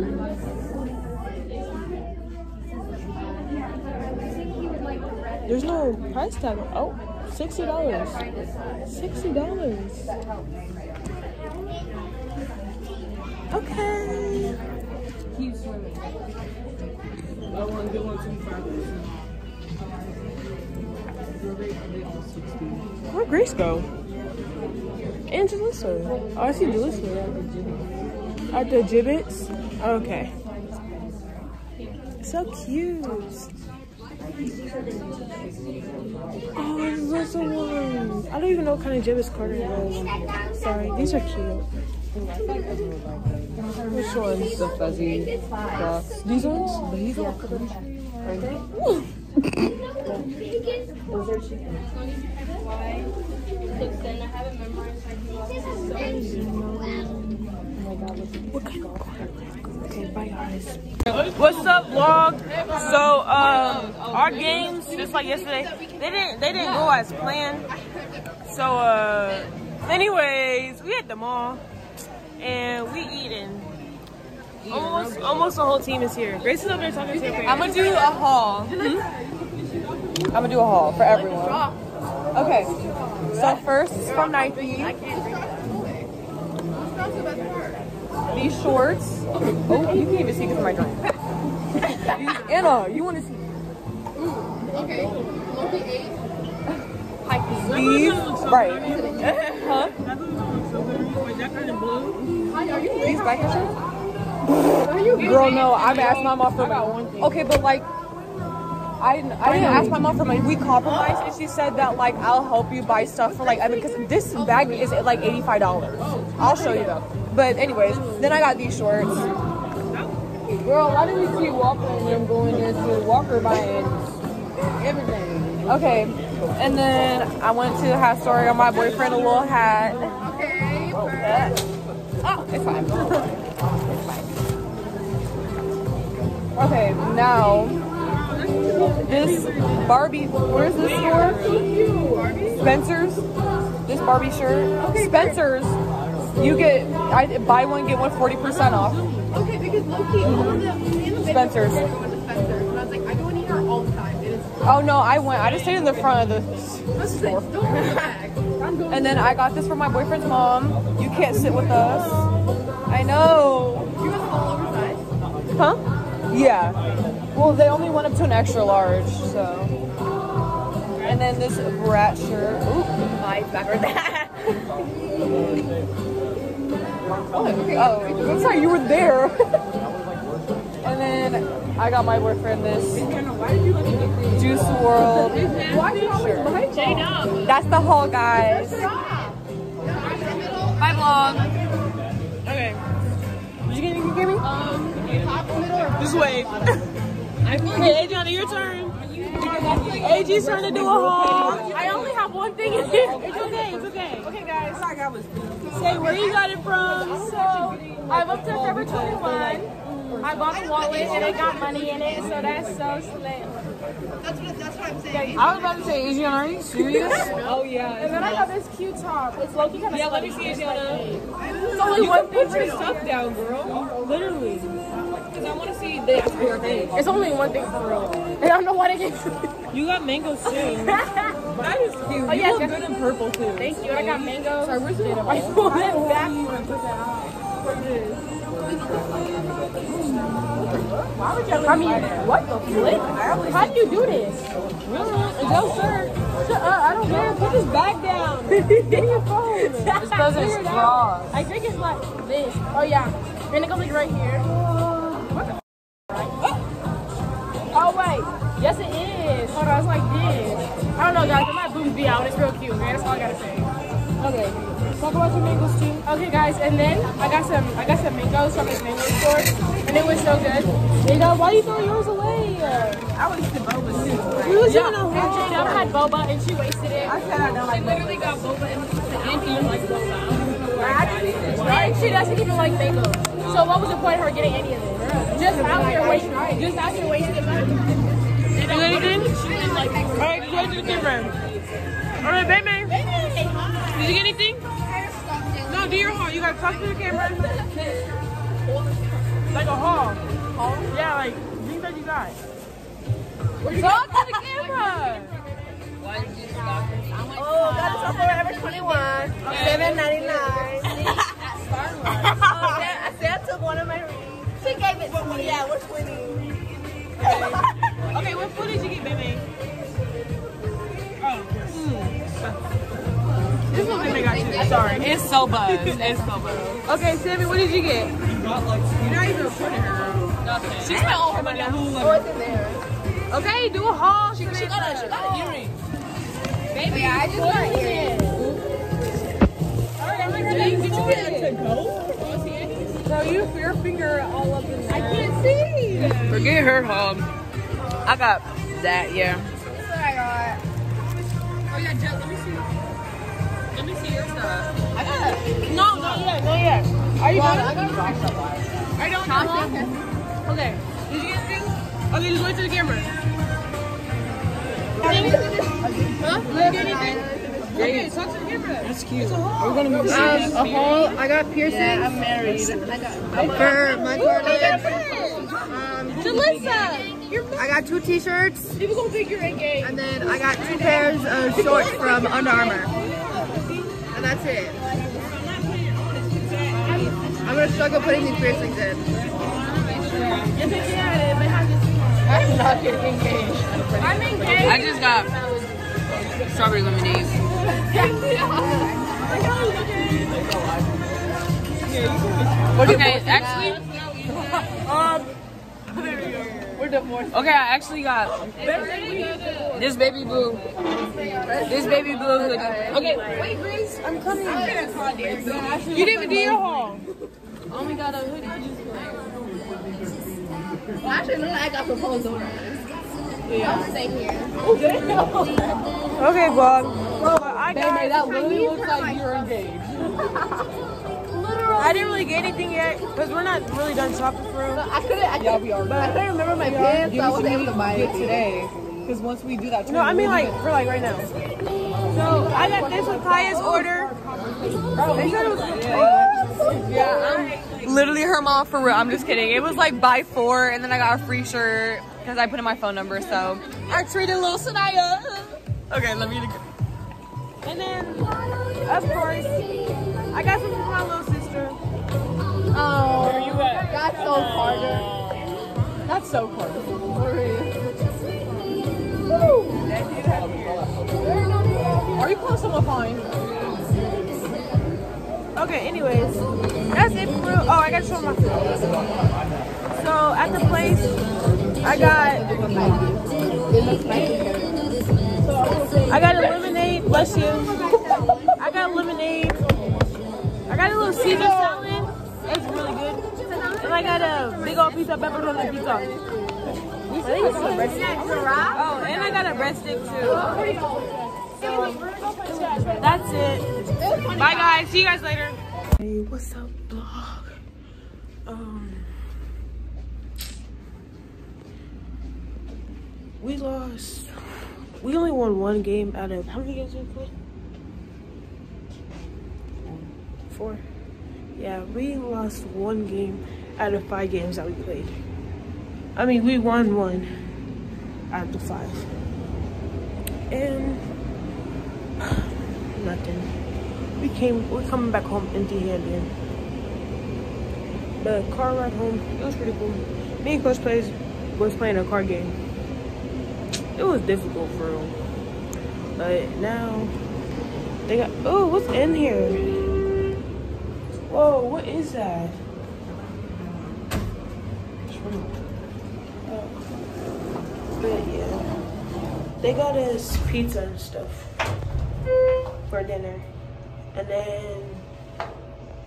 There's no price tag. Oh, $60. $60. Okay. Where'd Grace go? And Jalissa. Oh, I see Jalissa. At the Jibbitz? Okay. So cute. Oh, I love the ones. I don't even know what kind of Jibbitz Carter is. Sorry, these are cute. Which ones? The fuzzy dots. These ones? These? Those are chicken. What kind. What's up, vlog? So, um, our games, just like yesterday, they didn't they didn't go as planned. So, uh, anyways, we at the mall and we eating. Almost, almost the whole team is here. Grace is over there talking to her I'm gonna do a haul. Hmm? I'm gonna do a haul for everyone. Okay. So first is from Nike. These shorts. Oh, you can't even see because of my drink. These- Anna, you want to see? Okay. Loki eight. These, right? Huh? These biker shorts? Girl, no. I'm asking my mom for money. Okay, but like, I didn't, I didn't ask my mom for money. We compromised, and she said that like I'll help you buy stuff for like I mean, because this bag is like eighty five dollars. I'll show you though. But anyways, then I got these shorts. Girl, why did we see Walker and them going into Walker buying everything? Okay, and then I went to the hat store. I got my boyfriend a little hat. Okay. Oh, it's fine. It's fine. Okay, now this Barbie. Where's this store? Spencer's. This Barbie shirt. Spencer's. You get I buy one get one 40% off. Okay, because Loki, all of them, me the Spencer's. We're going to Spencer's. Oh no, I went. I just stayed in the front of the Let's say, don't go back. I'm going And then I got this from my boyfriend's mom. You can't sit with us. I know. You was all oversized. Huh? Yeah. Well, they only went up to an extra large, so. And then this brat shirt. Ooh, my back Oh, okay. Oh, that's how you were there. and then I got my boyfriend this Juice WRLD shirt. That's the haul, guys. Bye, vlog. Okay. Did you for me? Um, Just wave. Okay, Adriana, your turn. AG's trying to do a haul. I only have one thing in here. It's okay, it's okay. Okay, guys. Say where you got it from. So I went to Forever 21. I bought a wallet and it got money in it, so that's so slim. That's what, that's what I'm saying. I was about to say, Adrian, are you serious? Oh yeah. And then I got this cute top. It's low key kind of Yeah, let me see Adriana. It's only You one can put your stuff down, girl. Literally. Because I want to see the your thing. It's only one thing for real. And I don't know what it is. You got mango too. That is cute. Oh, you yes, look yes. good in purple too. Thank you. And I got mangoes. Sorry, where's the I pulled it back. I mean, what the flip? How do you do this? Go, sir. Shut up, I don't care. Put this bag down. Give me your phone. It's because it's crossed. I think it's like this. Oh yeah. And it goes like right here. Oh wait. Yes it is. Hold on, it's like this. I don't know guys, my boobs be out. It's real cute, man. That's all I gotta say. Okay. Talk about your mangoes too. Okay, guys, and then I got some I got some mangoes from this mango store, and it was so good. Jada, why you throw yours away? I wasted boba too. We was Yeah. in a whole. Jada had boba and she wasted it. I said I don't like. She literally got boba and and even like boba. I don't know where I got it. And she doesn't even like mango. So what was the point of her getting any of it? Just out here wasting. Just out here wasting money. You got anything? She didn't like. All right, go to the camera. All right, baby. Did you get anything? Do your haul. You gotta talk to the camera. Like a haul. Haul? Yeah, like things that you got. Talk to the camera. Oh, got us off Forever 21. Seven ninety nine. I said I took one of my rings. She gave it to me. Yeah, we're twinning. Okay, what food did you get, baby? Oh. Hmm. This one baby got you. Sorry. It's so buzzed. It's so buzzed. Okay, Sammy, what did you get? You got like you're not even recording her. Nothing. She spent all her money on Hulu. Oh, it's in there. Okay, do a haul. She, she got a, she got an earring. Baby, I just got it. Did you get it to go? So you your finger all up in there. I can't see. Forget her hug. I got that, yeah. That's what I got. Oh yeah, Jet, let me see. Let your stuff. I got it. No, not yet, not yet. Are you Well, done? I got a rock supply. Are you done with your Okay. Did you get anything? Okay, just wait to the camera. Huh? Did you get anything? Okay, talk to the camera. That's cute. It's a haul. We're gonna move Um, a whole, I got piercings. Yeah, I'm married. I got for my Cortez. Um, Jalissa, I got two t-shirts, people gonna think you're engaged. and then I got two pairs of shorts from Under Armour. And that's it. I'm gonna struggle putting these piercings in. If it's yeah, but have this. I'm not getting engaged. I'm engaged. I just got strawberry lemonade. Okay, actually, Um, We're divorced. okay, I actually got this baby blue. This baby blue hoodie. Okay, Wait, Grace, I'm coming. you didn't even do your haul. Only got a hoodie. Well, actually, no, I got proposed on. Yeah. Stay here. Okay, vlog. Well, I got. Baby, that literally looks like you're engaged. I didn't really get anything yet because we're not really done shopping for real. I couldn't. I, yeah, we are. I couldn't remember my pants, so I wasn't able to buy it today. Because once we do that, No, I mean like for like right now. So I got this with Kaya's order. Oh, they said it was. Yeah, I'm literally her mom for real. I'm just kidding. It was like buy four, and then I got a free shirt because I put in my phone number. So I treated little Sanaya. Okay, let me. And then, of course, I got some for my little sister. So. That's so real. Are you close to my phone? Okay, anyways, that's it for real. Oh, I got to show my food. So at the place, I got I got a lemonade. Bless you. I got lemonade. I got a little Caesar salad. It's really good. And I got a big old piece of pepperoni pizza. Oh, and I got a breadstick too. That's it. Bye guys. See you guys later. Hey, what's up, vlog? Um, we lost. We only won one game out of how many games we played? Four. Yeah, we lost one game out of five games that we played. I mean, we won one out of the five. And nothing. We came, we're coming back home empty-handed. The car ride home, it was pretty cool. Me and Coach plays was playing a card game. It was difficult for real. But now they got oh what's in here? Whoa, what is that? But yeah. They got us pizza and stuff for dinner. And then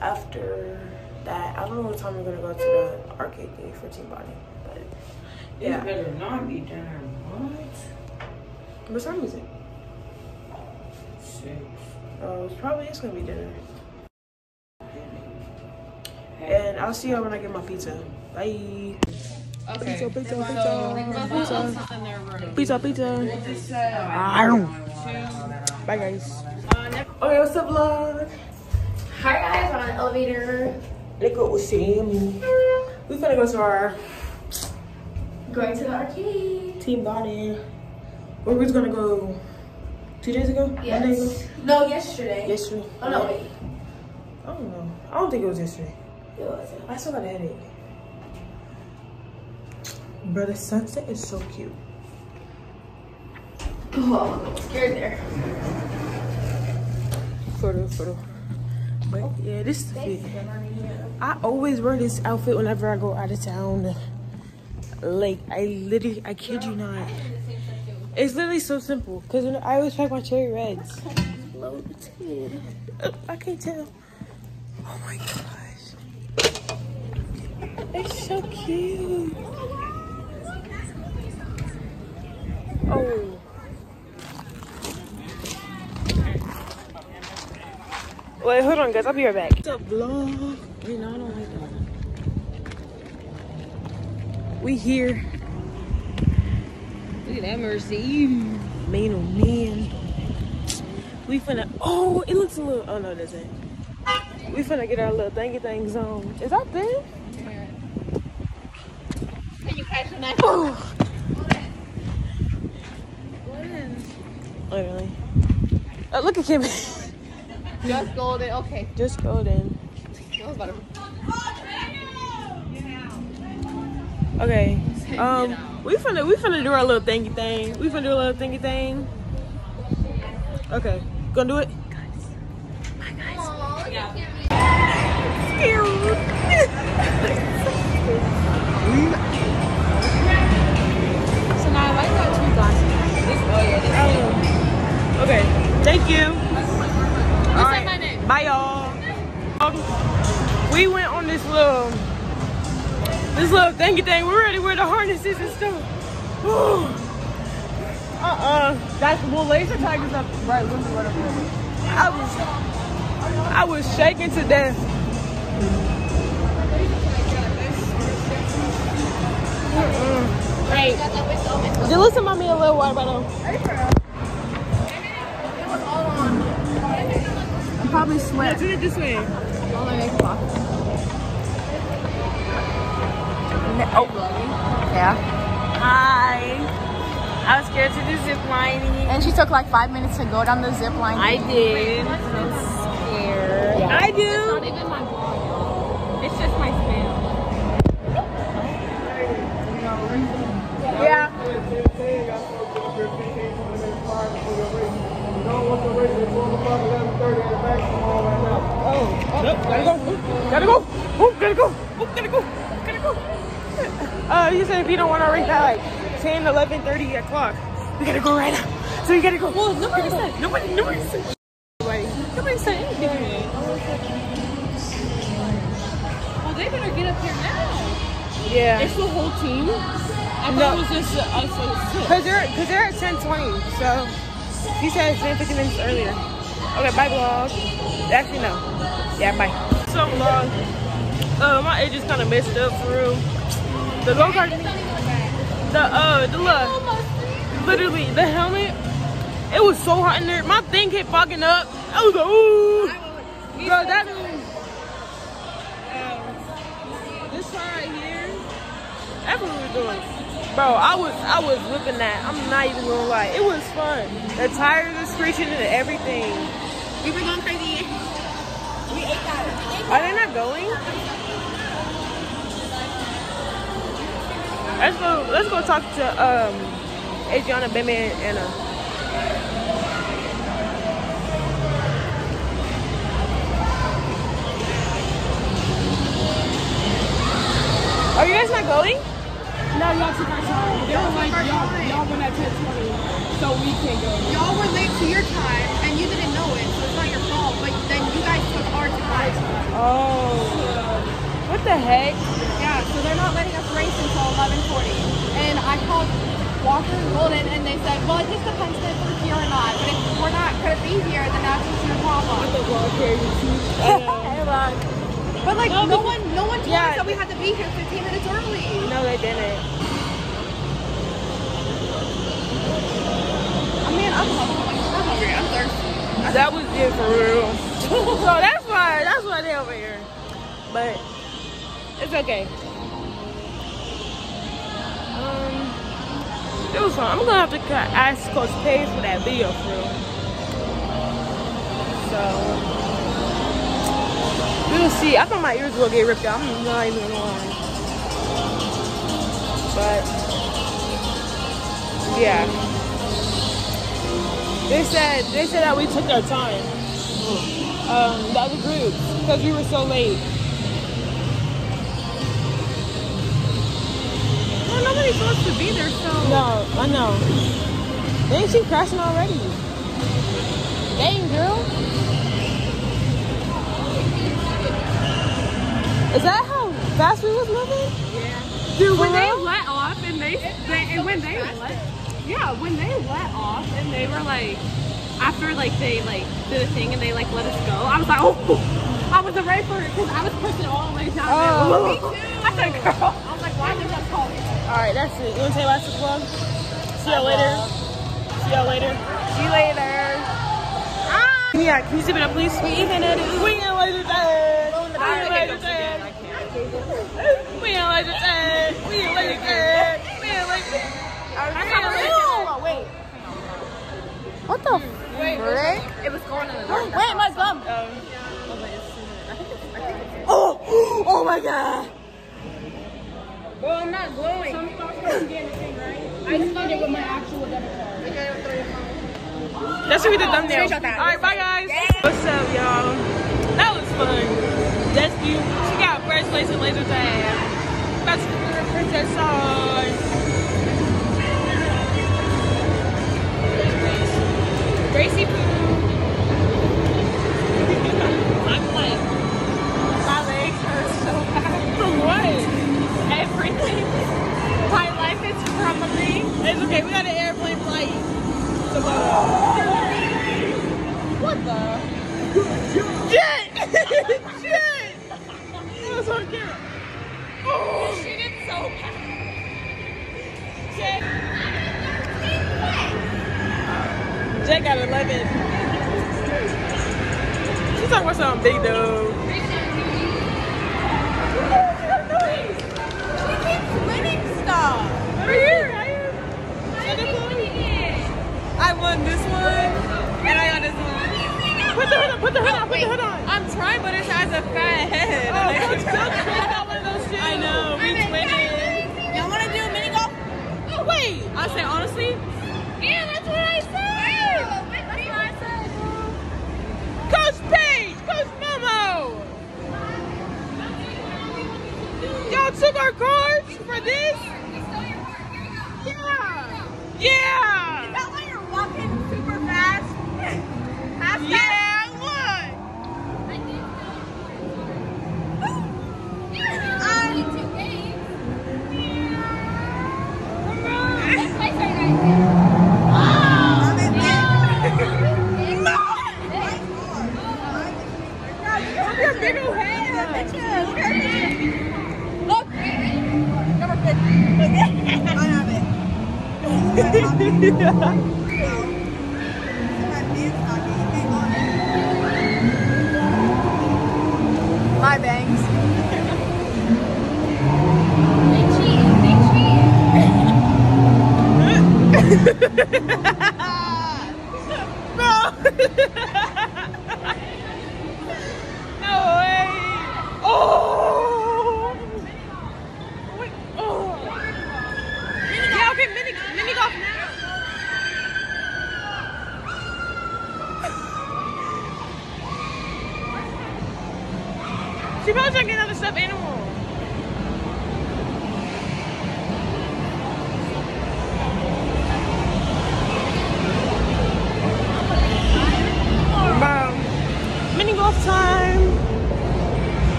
after that, I don't know what time we're gonna go to the arcade thing for Team Body. But yeah. It better not be dinner. What? What time is it? Six. Oh, it's probably is gonna be dinner. And I'll see y'all when I get my pizza. Bye. Okay. Pizza, pizza, So, pizza, pizza. put in their room. Pizza, pizza. We'll Bye, guys. Uh, okay, what's up, vlog? Hi guys, on an elevator. Look what we're seeing. We finna go to our Going to the arcade. team body. Where we was gonna go two days ago? One day ago? Yes. No, yesterday. Yesterday. Oh no, wait. I don't know. I don't think it was yesterday. It wasn't. I still got a headache. Bro, the sunset is so cute. Oh, I'm scared there. Photo, photo. But yeah, this is the fit. I always wear this outfit whenever I go out of town. Like, I literally, I kid you not. It's literally so simple. Because I always pack my cherry reds. I can't tell. Oh my gosh. It's so cute. Oh. Wait, hold on, guys. I'll be right back. What's up, vlog? Wait, no, I don't like that. We here. Look at that mercy. Man, oh man. We finna. Oh, it looks a little. Oh no, it doesn't. We finna get our little thingy things on. Is that thing? Can you catch the knife? Oh. Literally. Oh, look at Kim. Just golden. Okay. Just golden. That was better. Okay. Um, we finna we finna do our little thingy thing. We finna do a little thingy thing. Okay, gonna do it. So now I like that two glasses. Okay, thank you. All name? Bye, y'all. Um, we went on this little, this little thingy thing. We're ready where the harnesses and stuff. uh-uh. That's well, laser tag is up right. Me let it. I was, I was shaking to death. Right. Just listen to me a little while, but I'm probably yeah, do it this way. Well, let me make. Oh, Yeah. hi. I was scared to do zip lining. And she took like five minutes to go down the zip line. I did. I'm scared. I Not do. even my vlog. It's just my spam. Yeah. Oh, nope, gotta go. Gotta go. Gotta go. Gotta go. Gotta go. Uh, you said if you don't want to ring that like 10, 11, 30 o'clock, we gotta go right now. So you gotta go. Well, nobody said. Nobody, nobody said. Nobody. Nobody said anything. Well, they better get up here now. Yeah. It's the whole team. I thought it was just us. Cause they're, cause they're at 10:20. So you said 10, 15 minutes earlier. Okay, bye vlog. Actually no. Yeah, bye. So vlog. Uh, my edge is kind of messed up for real. The go kart. The uh, the look. Literally, the helmet. It was so hot in there. My thing kept fogging up. I was like, ooh. Bro, that. Um, this car right here. That's what we were doing. Bro, I was I was whipping that. I'm not even gonna lie. It was fun. The tires are screeching and everything. We were going crazy. We ate that. Are they not going? Let's go let's go talk to um Adriana, Beme, and Anna. Are you guys not going? No, y'all took our time. They were like, y'all, y'all went at 10 20, so we can't go. Y'all were late to your time, and you you didn't know it, so it's not your fault. But then you guys took our time. Oh. What the heck? Yeah, so they're not letting us race until 11:40. And I called Walker and Golden, and they said, well, it just depends if we're here or not. But if we're not gonna be here, then that's just your problem. Hey, look. But like No, no, but- one, no one told Yeah. us that we had to be here 15 minutes early. No, they didn't. I mean, I'm hungry. I'm hungry. I'm thirsty. That was it for real. so that's why that's why they over here. But it's okay. Um, it was fun. I'm gonna have to ca- ask Coach Page for that video for real. So we'll see. I thought my ears will get ripped out. I'm not even gonna lie. But yeah. They said they said that we took our time. Um, the other group because we were so late. Well, nobody's supposed to be there, so. No, I know. They ain't she crashing already? Dang, girl. Is that how fast we was moving? Yeah. Dude, when they let off and they, they and when they let, yeah, when they let off and they were like, after like they like did a thing and they like let us go, I was like, oh, I was ready for it because I was pushing all the way down. Oh. Me too. I said, girl, I was like, why did you call me? All right, that's it. You want to say last plug? See y'all later. See y'all later. See you later. Ah. Yeah, can you zip it up, please? We even it. We ain't like the dead. We ain't like the dead. We ain't like the dead. We ain't like the dead. We ain't like the Oh, wait. What the Wait, frick? it was going in the oh, dark. Wait, my gum. Um, oh, oh, oh my god. Well, I'm not glowing. Some stars can get anything, right? I just did it with my actual debit card. That's what we did thumbnail. Alright, bye guys. What's up, y'all? That was fun. That's you. She got first place in laser tag. That's the princess song. Gracie Poo. I'm like,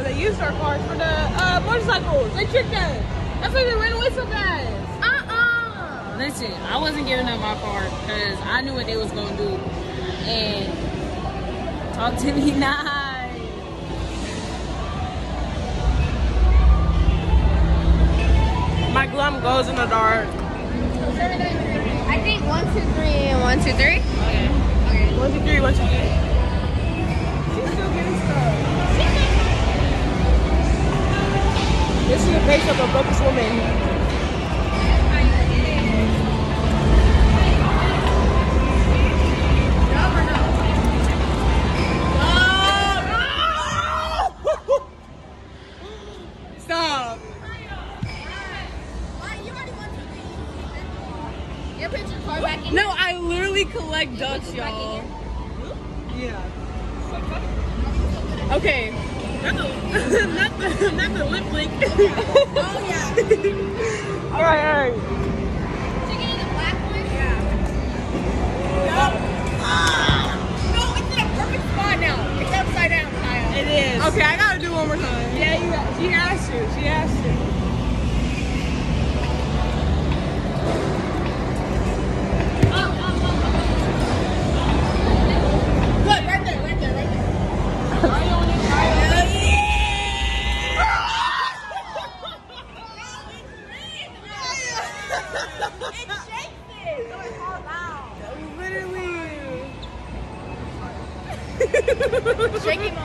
No, they used our cars for the uh, motorcycles. They tricked us. That's why they ran away so fast. Uh-uh. Listen, I wasn't giving up my car because I knew what they was gonna do. And talk to me nice. My glum goes in the dark. I think one, two, three, and one, two, three. Okay. Okay. One, two, three, one, two, three. She's still getting stuff. This is the face of a bogus woman. Stop. You put your car back in. No, I literally collect ducks, y'all. Yeah. Okay. Not the, not the, lip lick. Oh yeah. all right, all right. Chicken in the black one. Yeah. No, it's in a perfect spot now. It's upside down, Kyle. It is. Okay, I gotta do one more time. Yeah, you she asked you. She asked you. Shake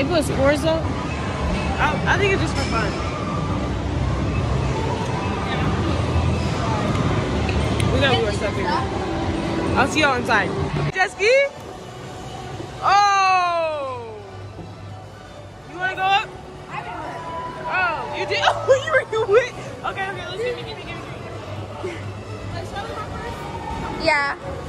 They put scores up. I, I think it's just for fun. We gotta do our stuff here. I'll see y'all inside. Jet ski? Oh! You wanna go up? Oh, you did? Oh, you were you went? Okay, okay, let's give me, give me, give me, give. Let's try to go first. Yeah.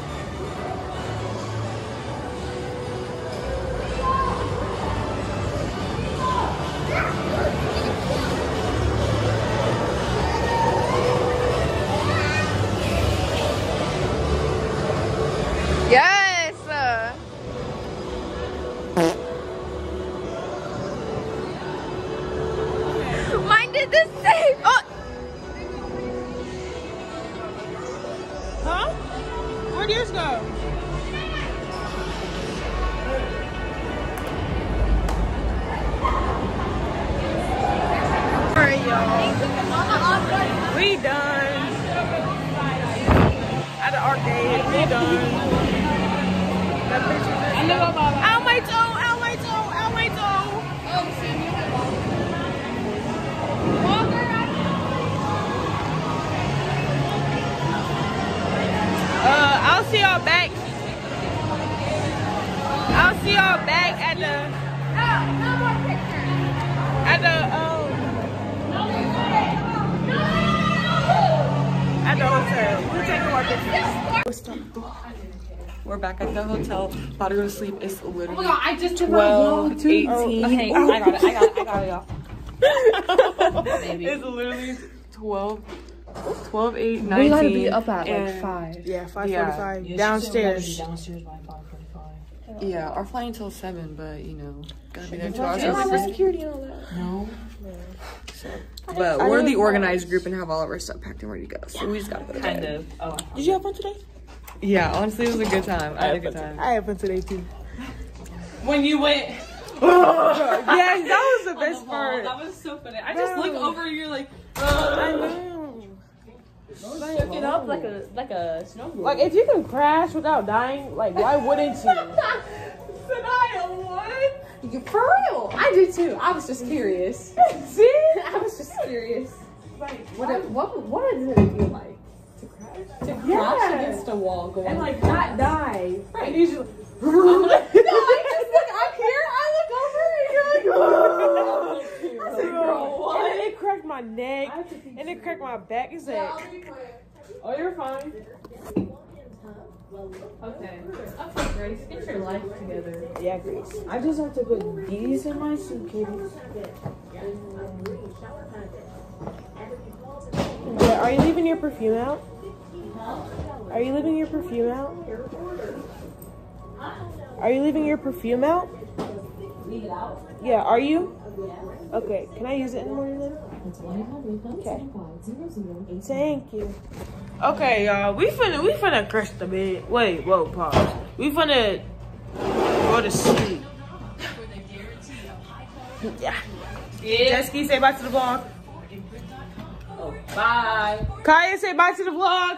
Yes. The hotel. About to go to sleep. It's literally Oh my God, I just took my 12, too. 18. Oh, okay, I got it, I got it, I got it, y'all. it's literally 12, 12, 8, We 19. gotta be up at, like, 5. Yeah, five Yeah. forty-five downstairs. Downstairs by 5:45. Yeah, our flight until 7, but you know, gotta be there It's two hours okay. for security and all that. No. So, But I we're didn't the know. organized group and have all of our stuff packed and ready to go. So we just gotta go to Kind of. Oh. Did you have fun today? Yeah, honestly, it was a good time. I had a good time. I had fun today too. When you went. yes, that was the best the part. That was so funny. I just Bro. look over and you're like, I know. Shook it up like a like a snowboard. Like if you can crash without dying, like why wouldn't you? Sanaya, what? For real? I did too. I was just curious. See? I was just curious. What it, what what does it feel like to crash? To crash Yes. against a wall, going And like not die. Right. And you just no, I just look up here. I look over and you're like, I said, girl, what? And it cracked my neck, and it cracked my back. It's like, oh, you're fine. Okay. Okay, Grace, get your life together. Yeah, Grace. I just have to put these in my suitcase. Yeah, are you leaving your perfume out? Are you leaving your perfume out? Are you leaving your perfume out? Leave it out. Yeah, are you? Okay, can I use it in the morning then? Okay. Thank you. Okay, y'all, we finna we finna crush the bed. Wait, whoa, pause. We finna go to sleep. Yeah. Yeah. Jesky, say bye to the vlog. Oh, bye. Kaya, say bye to the vlog.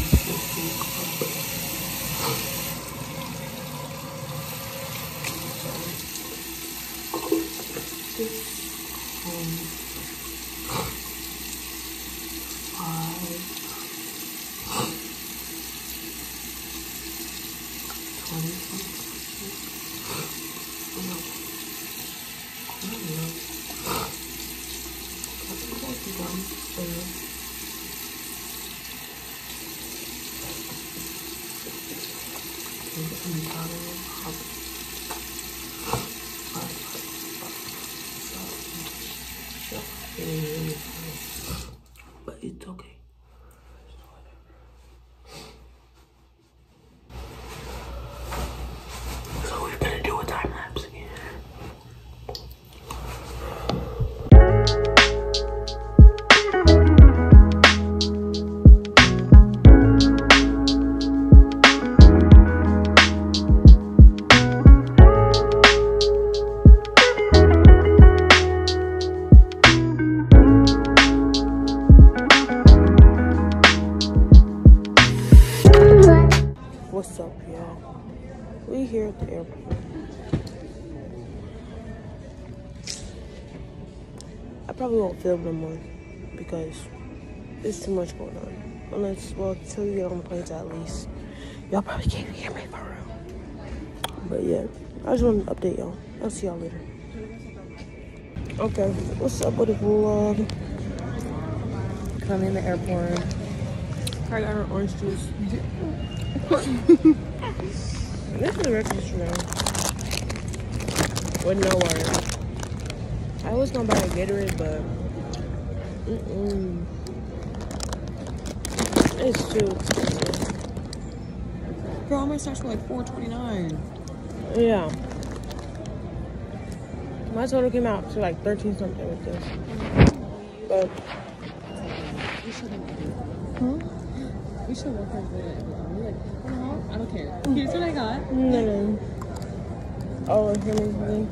film no more because there's too much going on. Unless, well, till you get on the plane at least. Y'all probably can't hear me for real. But yeah, I just wanted to update y'all. I'll see y'all later. Okay, what's up with the vlog? Coming in the airport. I got her orange juice. this is a regular straw. With no water. I was gonna buy a Gatorade, but mm-mm. It's too expensive. Girl, my starts for like 429 Yeah. My total came out to like 13 something with this. But We hmm? should work our way. We're like, oh, I don't care. Hmm. Here's what I got. no, no. Oh, him is me.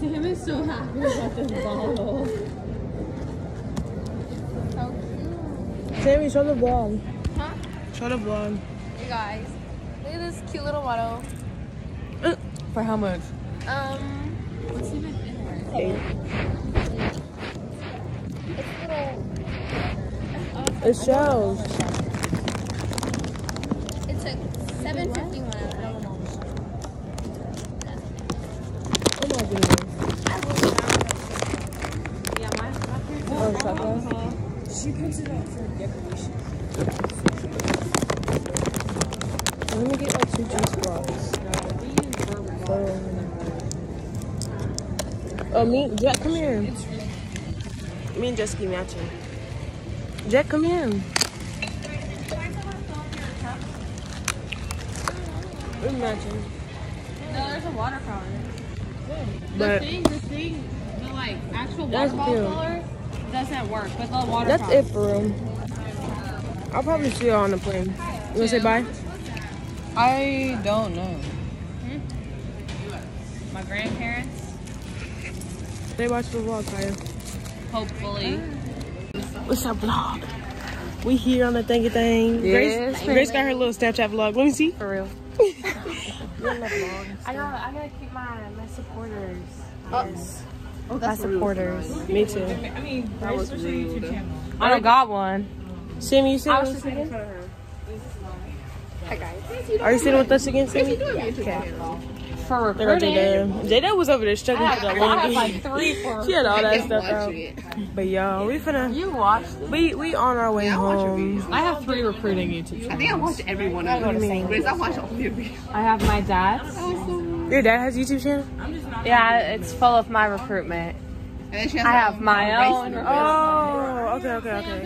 Sam is so happy about this bottle. Sammy, show the vlog. Huh? Show the vlog. Hey guys, look at this cute little model. For how much? Um, What's even in there? Eight. It shows. It's like 751. I don't know. Oh my goodness. Oh, chocolate. She puts it out for decoration. Let me two juice blocks. Um, oh, me, Jack, come here. Me and Jessica matching. Jack, come here. We're matching. No, there's a water color. The thing, the thing, the like actual waterfall color doesn't work, but the water That's it for room. I'll probably see y'all on the plane. You wanna say bye? I don't know. Hmm? My grandparents, They watch the vlog, Kaya. hopefully. What's up, vlog? We here on the thingy thing. Yes, Grace, Grace got her little Snapchat vlog. Let me see. For real. I gotta, I gotta keep my, my supporters. Oh. Yes. Oh, my supporters. Me too. I mean, That was rude. I don't got one. Sammy, you I was sitting just with making us again? Hi guys. Are you sitting with us again, Sammy? For There go recruiting. Jada. Jada was over there struggling for that I one. have like three for She had all that stuff out. But y'all, we finna. You watched it. We we on our way home. I have three recruiting YouTube channels. I think I watched every one of them. Grace, I watched all of them. I have my dad's. Your dad has a YouTube channel? Yeah, it's full of my recruitment. I have my own. group. Oh, okay, okay, okay.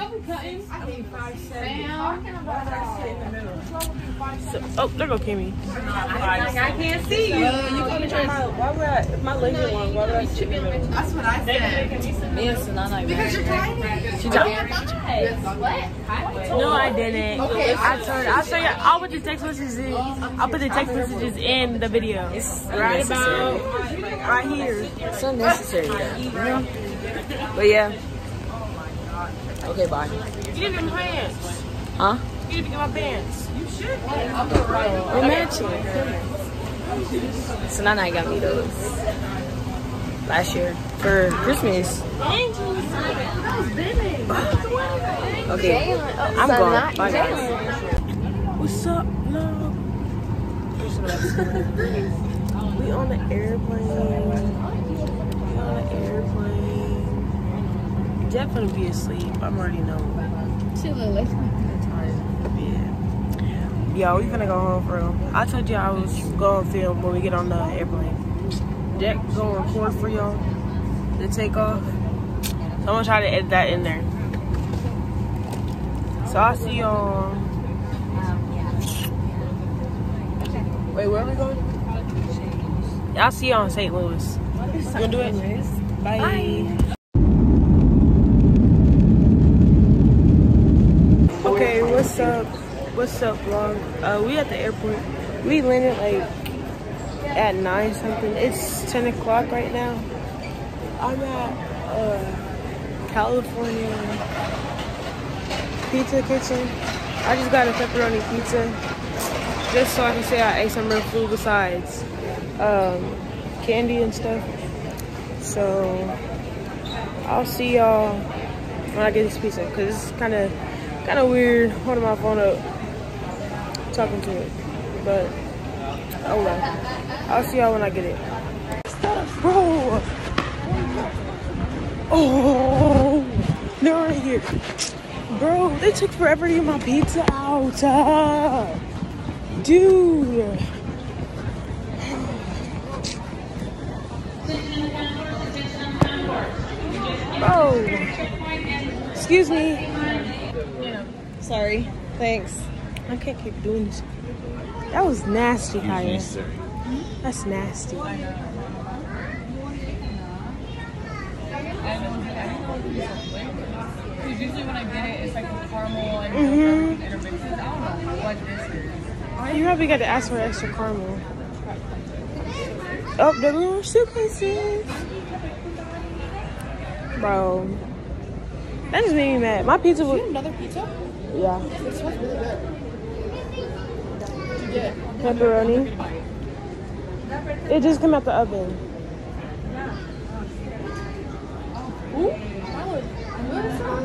So, oh, there go Kimmy. I can't see you. Why would I, if my legs are long, why would I sit in the middle? That's what I said. Because you're tiny. She don't. No, I didn't. I told her. I'll show you. I'll put the text messages in. I'll put the text messages in the video. right about right here. It's unnecessary. though. But yeah. Okay, bye. Get them pants. Huh? You need to get my pants. You should. We're matching. So Nana got me those last year for Christmas. Okay, I'm gone. Bye guys. What's up, love? we on the airplane. We on the airplane. Gonna be asleep. I'm already knowing. Too late. Yeah. Yeah, we finna go home for real. I told you I was gonna film when we get on the airplane. Jack gonna record for y'all the takeoff. So I'm gonna try to edit that in there. So I'll see y'all. Wait, where are we going? I'll see y'all in St. Louis. You gonna do it? Bye. Okay, what's up? What's up, vlog? Uh, we at the airport. We landed like at nine something. It's ten o'clock right now. I'm at uh, California Pizza Kitchen. I just got a pepperoni pizza just so I can say I ate some real food besides um, candy and stuff. So I'll see y'all when I get this pizza because it's kind of kind of weird holding my phone up talking to it. But oh well. I'll see y'all when I get it. Bro. Oh, they're right here. Bro, they took forever to get my pizza out. Ah. dude. Bro. Excuse me. Sorry. Thanks. I can't keep doing this. That was nasty, Kaya. That's nasty. Because usually when I get it, it's like a caramel and Mhm. and. I don't know what this is. You probably got to ask for extra caramel. Oh, the little suitcases. Bro. That just made me mad. My pizza was. Another pizza? Yeah. It smells really good. What'd you get? Pepperoni. It just came out the oven. Who? That was. on.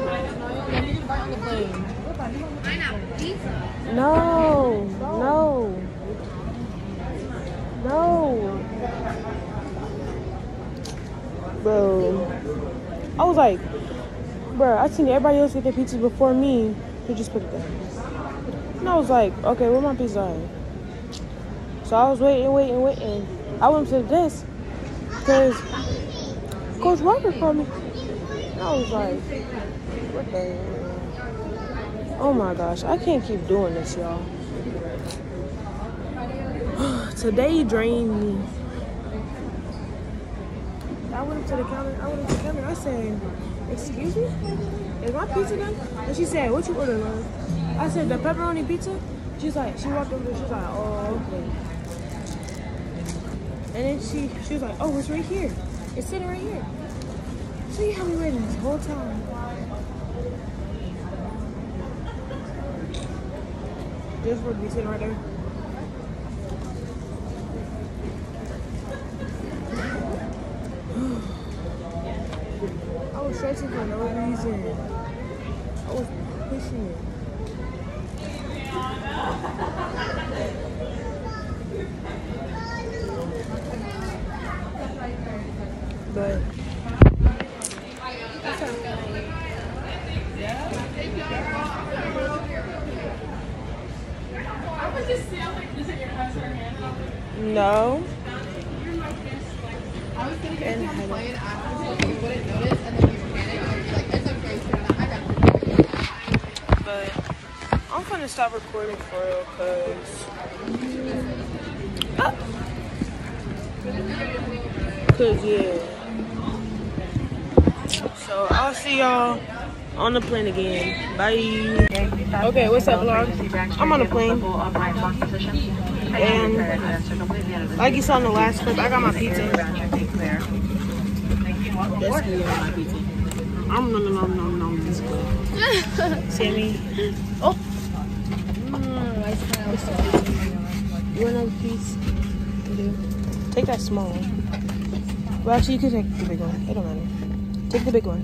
No, no, no. Bro, I was like, bro, I seen everybody else get their pizzas before me. Who just put it there? And I was like, okay, where my pizza at? So I was waiting, waiting, waiting. I went to desk because Coach Walker called me. And I was like, what the hell? Oh my gosh, I can't keep doing this, y'all. Today drained me. I went up to the counter. I went up to the counter. I said, "Excuse me, is my pizza done?" And she said, "What you order, love?" I said, "The pepperoni pizza." She's like, she walked over. She's like, "Oh, okay." And then she, she was like, "Oh, it's right here. It's sitting right here." So you had me waiting this whole time. This would be sitting right there. I was stretching for no reason. I was pushing it. But no. I was gonna get on the plane after so you wouldn't notice and then you panic and you're like, it's okay, Sarah, I got this. But I'm gonna stop recording for real cause Ah. Cause yeah. So I'll see y'all on the plane again. Bye. Okay, what's up vlog? I'm on the plane. And like you saw in the last clip, I got my pizza. That's me on my pizza. I'm nom nom nom nom this clip. Sammy. Oh. You want another piece? Do. Take that small one. Well, actually, you can take the big one. It don't matter. Take the big one.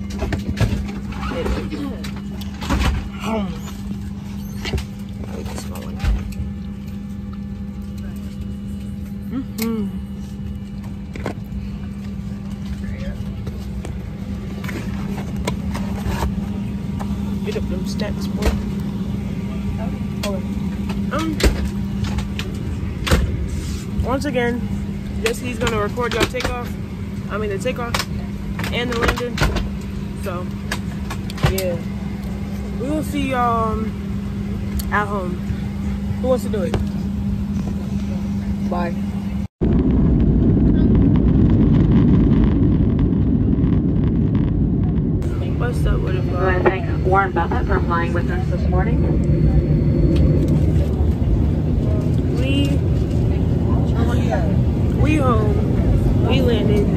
Take the small one. Mm-hmm. Get up them steps, boy. Um, once again, Jesse's gonna record y'all takeoff. I mean the takeoff and the landing. So yeah, we will see y'all um, at home. Who wants to do it? Bye. What's up with it, I want to thank Warren Buffett for flying with us this morning. We we home. We landed.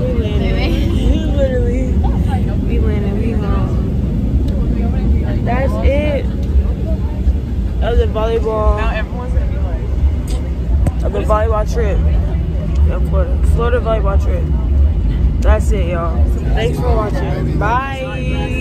We landed. Literally. We landed. We home. That's it. Of the volleyball. Now everyone's gonna be like, Of the volleyball trip. In Florida. Florida volleyball trip. That's it, y'all. Thanks for watching. Bye.